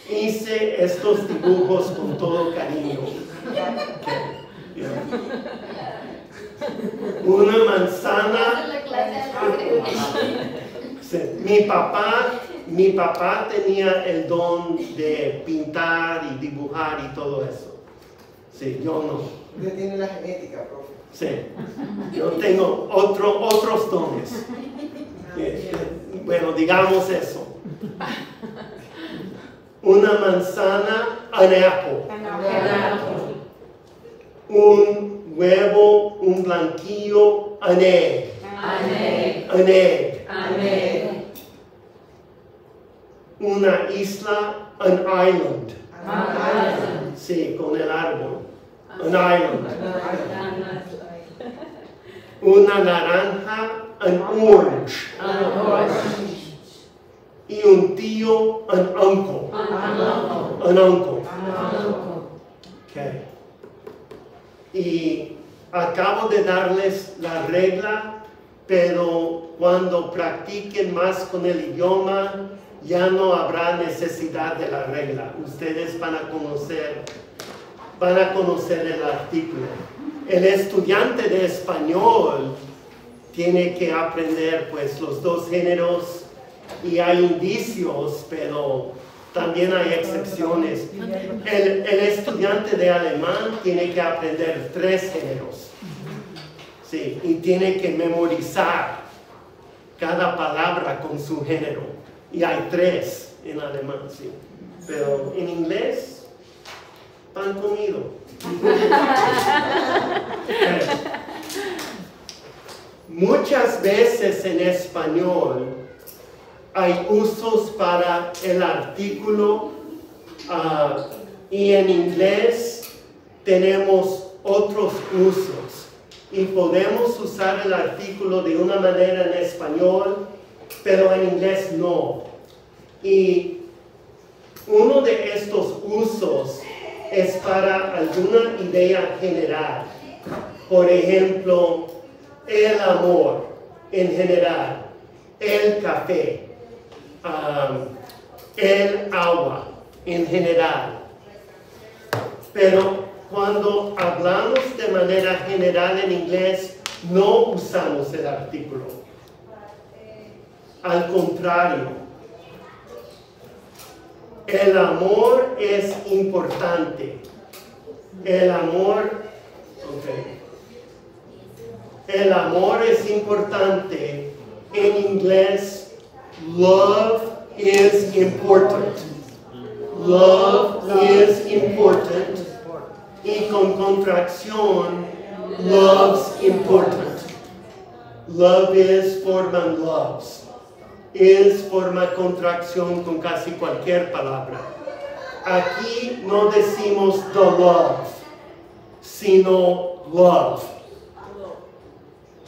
hice estos dibujos con todo cariño. Una manzana clase de Sí, Mi papá, mi papá tenía el don de pintar y dibujar y todo eso. Sí, yo no. Usted tiene la genética, profe. Sí, yo tengo otro, otros dones. Eh, eh, Bueno, digamos eso. Una manzana, an apple. Un huevo, un blanquillo, an egg. An egg. Una isla, an island. Sí, con el árbol. An island. Una naranja, an orange. Y un tío, an uncle. An uncle. Okay. Y acabo de darles la regla, pero cuando practiquen más con el idioma, ya no habrá necesidad de la regla. Ustedes van a conocer, van a conocer el artículo. El estudiante de español tiene que aprender pues los dos géneros y hay indicios, pero también hay excepciones. El, estudiante de alemán tiene que aprender tres géneros. Sí, y tiene que memorizar cada palabra con su género. Y hay tres en alemán, sí. Pero en inglés, pan comido. Muchas veces en español hay usos para el artículo ah, y en inglés tenemos otros usos y podemos usar el artículo de una manera en español, pero en inglés no. Y uno de estos usos es para alguna idea general. Por ejemplo, el amor en general, el café, um, el agua en general. Pero cuando hablamos de manera general en inglés, no usamos el artículo. Al contrario, el amor es importante. El amor. El amor es importante. En inglés, love is important. Love is important. Y con contracción, love's important. Love is forman loves. Is forma contracción con casi cualquier palabra. Aquí no decimos the love, sino love.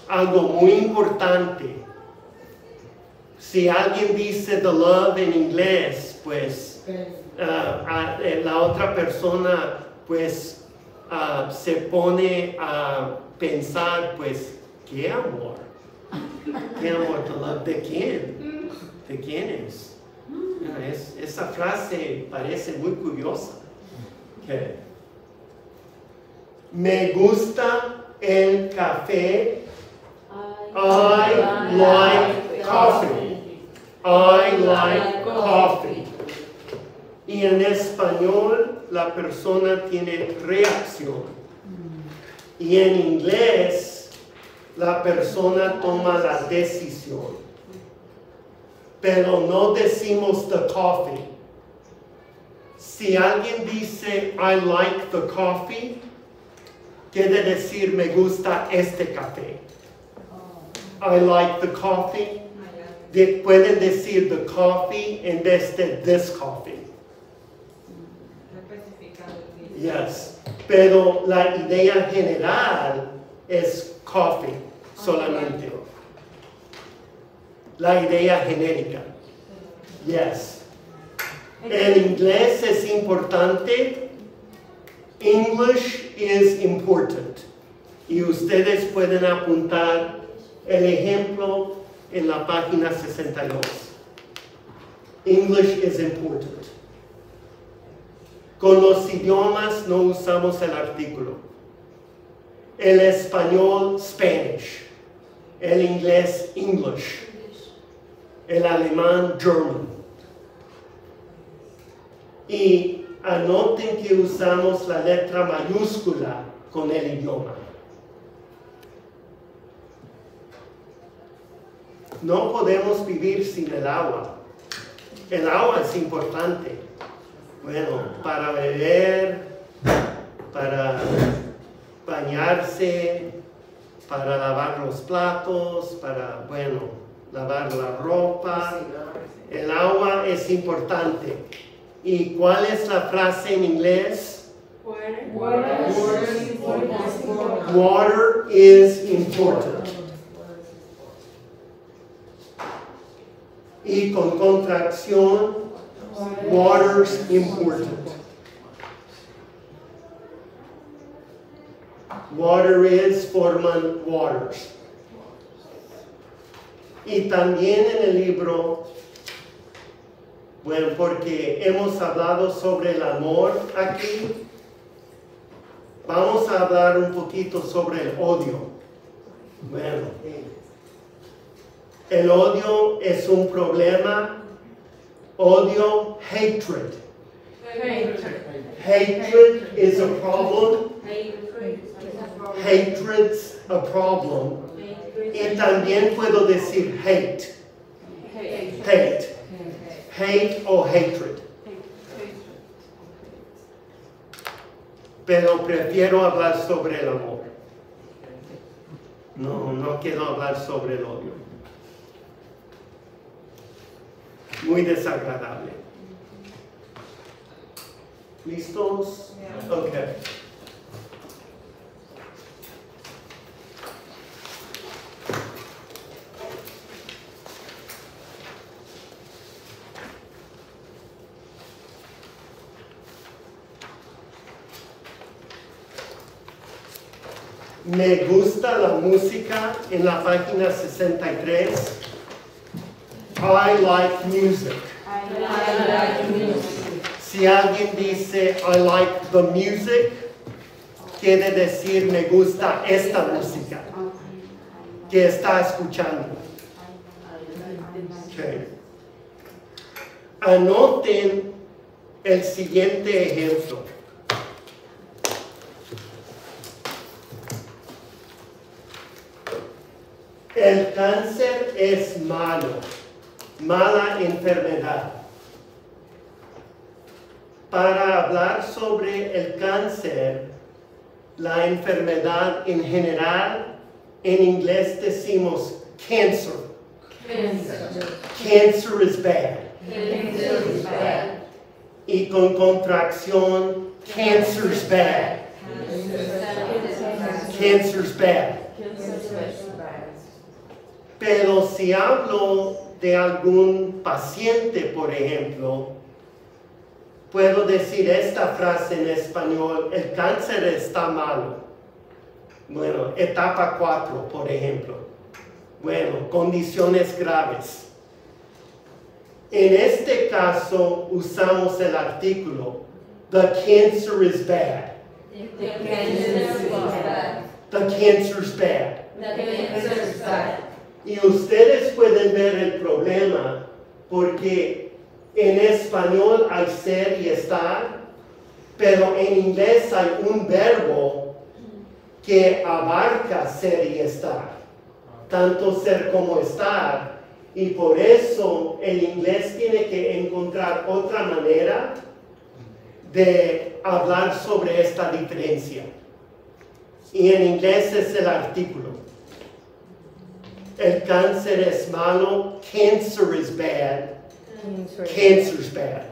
Algo muy importante. Si alguien dice the love en inglés, pues ah, eh, la otra persona pues ah, se pone a pensar pues qué amor. ¿Qué amor? The love de quién? ¿De quién es? Ah, es- esa frase parece muy curiosa. Me gusta el café. I like coffee. I like coffee. Y en español la persona tiene reacción. Y en inglés la persona toma la decisión. Pero no decimos the coffee. Si alguien dice I like the coffee, quiere decir me gusta este café. I like the coffee. De- pueden decir the coffee en vez de this coffee. Yes. Pero la idea general es coffee solamente. La idea genérica. Yes. En inglés es importante. English is important. Y ustedes pueden apuntar el ejemplo en la página 62. English is important. Con los idiomas no usamos el artículo. El español, Spanish. El inglés, English. El alemán, German. Y anoten que usamos la letra mayúscula con el idioma. No podemos vivir sin el agua. El agua es importante. Bueno, para beber, para bañarse, para lavar los platos, para, bueno, lavar la ropa. El agua es importante. ¿Y cuál es la frase en inglés? Water is important. Y con contracción, water's important. Water is forman waters. Y también en el libro, bueno, porque hemos hablado sobre el amor aquí, vamos a hablar un poquito sobre el odio. Bueno, el odio es un problema. Odio, hatred. Hatred is a problem. Hatred's a problem. Y también puedo decir hate. Hate. hate o hatred. Pero prefiero hablar sobre el amor. No, no quiero hablar sobre el odio. Muy desagradable. ¿Listos? Ok. Me gusta la música en la página 63. I like music. Si alguien dice I like the music, quiere decir me gusta esta música que está escuchando. Ok. Anoten el siguiente ejemplo. El cáncer es malo, mala enfermedad. Para hablar sobre el cáncer, la enfermedad en general, en inglés decimos cancer. Cancer is bad. Y con contracción, cancer's bad. Cancer's bad. Pero si hablo de algún paciente, por ejemplo, puedo decir esta frase en español, el cáncer está malo. Bueno, etapa 4, por ejemplo. Bueno, condiciones graves. En este caso usamos el artículo, the cancer is bad. The cancer's bad. Y ustedes pueden ver el problema porque en español hay ser y estar, pero en inglés hay un verbo que abarca ser y estar, tanto ser como estar. Y por eso el inglés tiene que encontrar otra manera de hablar sobre esta diferencia. Y en inglés es el artículo. El cáncer es malo, cancer is bad, cancer's bad.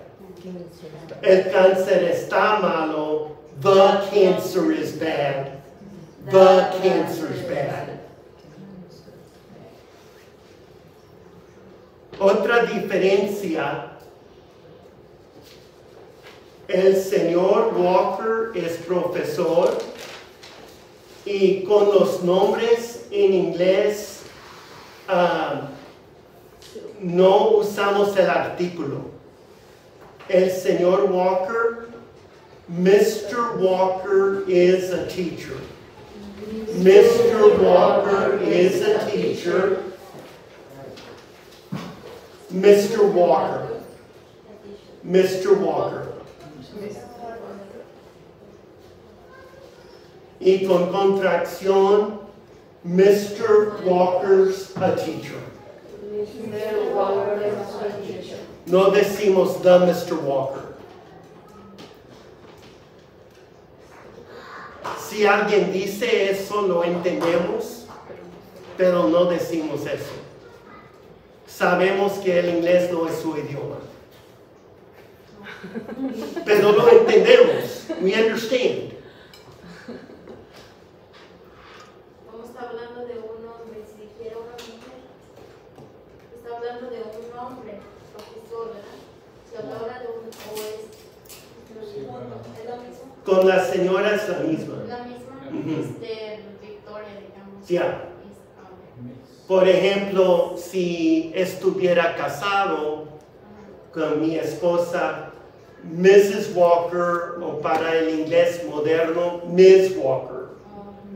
El cáncer está malo, the cancer is bad, the cancer's bad. Otra diferencia, el señor Walker es profesor y con los nombres en inglés ah, no usamos el artículo. El señor Walker, Mr. Walker is a teacher. Mr. Walker is a teacher. Mr. Walker. Mr. Walker. Y con contracción, Mr. Walker's a teacher. No decimos the Mr. Walker. Si alguien dice eso, lo entendemos, pero no decimos eso. Sabemos que el inglés no es su idioma. Pero lo entendemos. We understand. Está hablando de un hombre, profesor, ¿verdad? Si habla de un, o es, es lo mismo, Con la señora es la misma. la misma, este, Victoria, digamos. Ya. Es, ok. Por ejemplo, si estuviera casado con mi esposa, Mrs. Walker, o para el inglés moderno, Ms. Walker.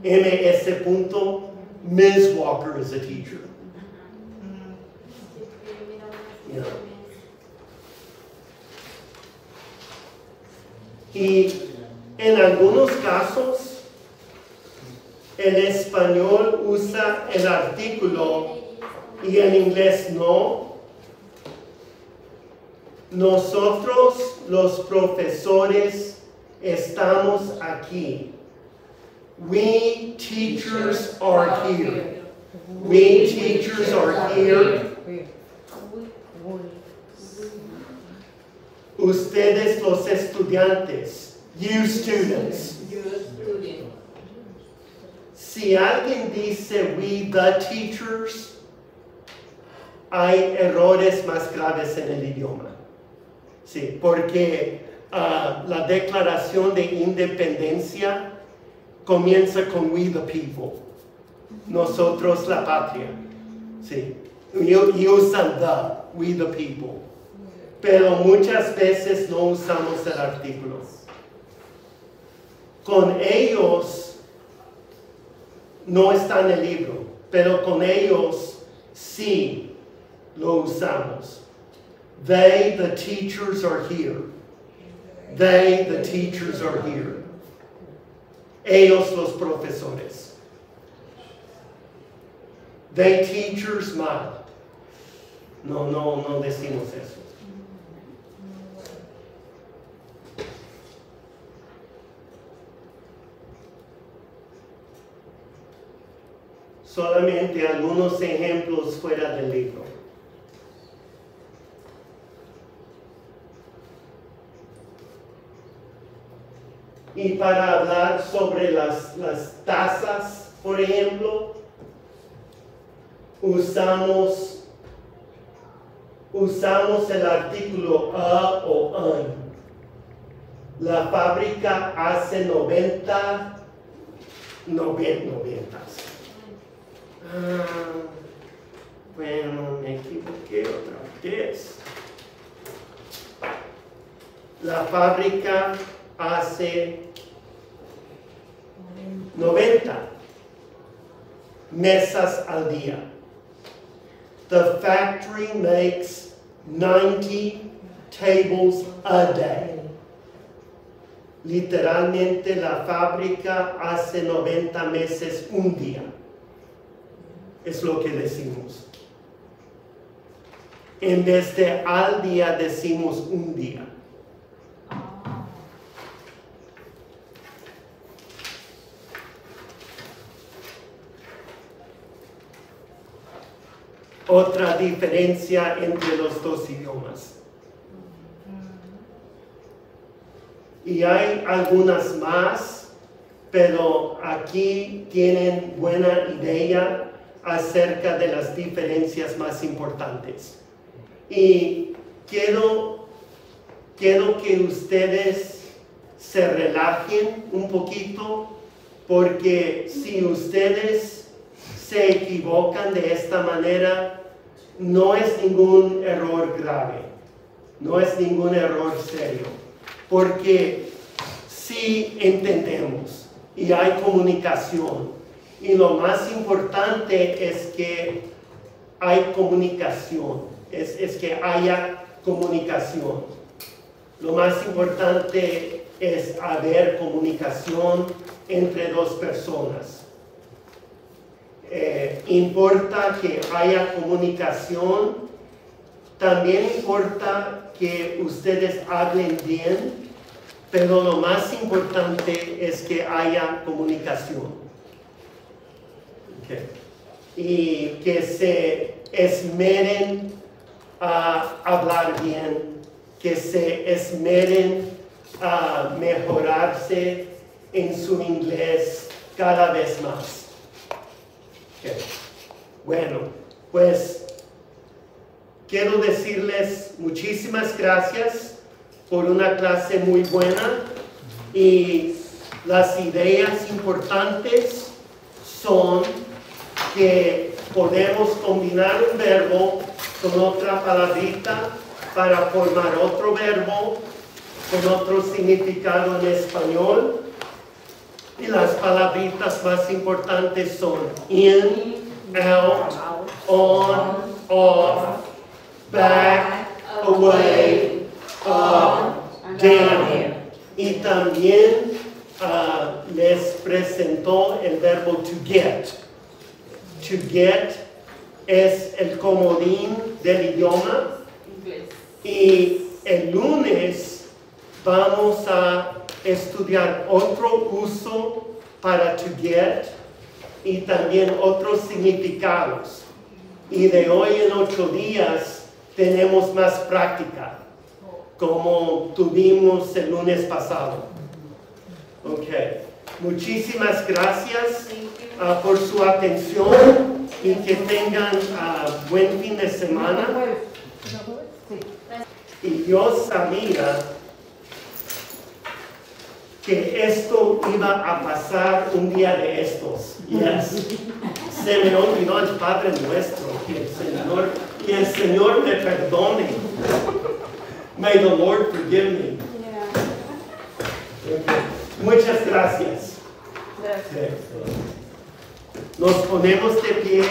MS punto, Ms. Walker is a teacher. Sí, porque mira, una Ya. es- Y en algunos casos, el español usa el artículo y el inglés no. nosotros los profesores estamos aquí. We teachers are here. We teachers are here. Ustedes los estudiantes. You students. Si alguien dice we the teachers, hay errores más graves en el idioma. Sí, porque ah, la declaración de independencia comienza con we the people, nosotros la patria. Sí, y, y usan the, we the people. Pero muchas veces no usamos el artículo. Con ellos no está en el libro, pero con ellos sí lo usamos. They, the teachers, are here. They, the teachers, are here. Ellos, los profesores. They, teachers, mal. No, no, no decimos eso. Solamente algunos ejemplos fuera del libro. Y para hablar sobre las, las tazas, por ejemplo, usamos, usamos el artículo a o an. La fábrica hace 90, 90, 90. Ah, bueno, me equivoqué otra vez. La fábrica hace 90 mesas al día. The factory makes 90 tables a day. Literalmente la fábrica hace 90 meses un día. Es lo que decimos. En vez de al día decimos un día. Otra diferencia entre los dos idiomas. Y hay algunas más, pero aquí tienen buena idea acerca de las diferencias más importantes. Y quiero, quiero que ustedes se relajen un poquito, porque si ustedes se equivocan de esta manera, no es ningún error grave, no es ningún error serio, porque si entendemos y hay comunicación, y lo más importante es que hay comunicación, es, es que haya comunicación. Lo más importante es haber comunicación entre dos personas. Eh, importa que haya comunicación, también importa que ustedes hablen bien, pero lo más importante es que haya comunicación. Y que se esmeren a hablar bien, que se esmeren a mejorarse en su inglés cada vez más. Bueno, pues quiero decirles muchísimas gracias por una clase muy buena y las ideas importantes son que podemos combinar un verbo con otra palabrita para formar otro verbo con otro significado en español y las palabritas más importantes son in, out, on, off, back, away, up, down. Y también uh, les presentó el verbo to get. To get es el comodín del idioma y el lunes vamos a estudiar otro uso para to get y también otros significados. Y de hoy en ocho días tenemos más práctica, como tuvimos el lunes pasado. Ok, muchísimas gracias ah, por su atención y que tengan ah, buen fin de semana. Y yo sabía que esto iba a pasar un día de estos. Yes. Se me olvidó el Padre nuestro. Que el Señor, que el Señor me perdone. May the Lord forgive me. Muchas gracias. Nos ponemos de pie.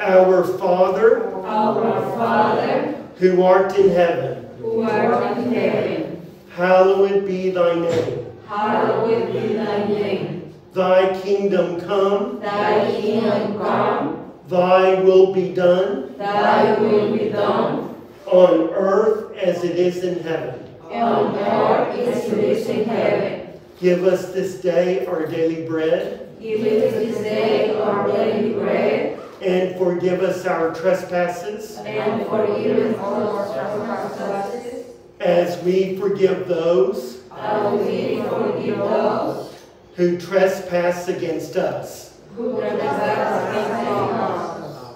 Our Father, Our Father, who art in heaven, who art in heaven, hallowed be thy name. hallowed be thy name. Thy kingdom come, Thy kingdom come, thy will be done thy will be done, on earth as it is in heaven. on earth as it is in heaven. Give us this day our daily bread, Give us this day our daily bread, and forgive us our trespasses and forgive us our trespasses, as we forgive those as we forgive those who trespass against us. who trespass against us.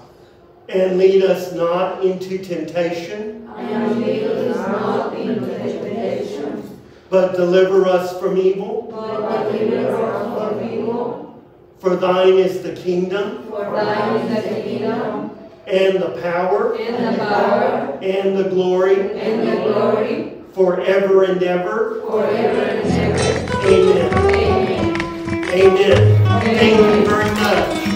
And lead us not into temptation, And lead us not into temptation, but deliver us from evil. but deliver us from evil. For thine is the kingdom, For thine is the kingdom, and the power, and the power, and the glory, and the glory, forever and ever. forever and ever. Amen. Amen. Amen. Thank you very much.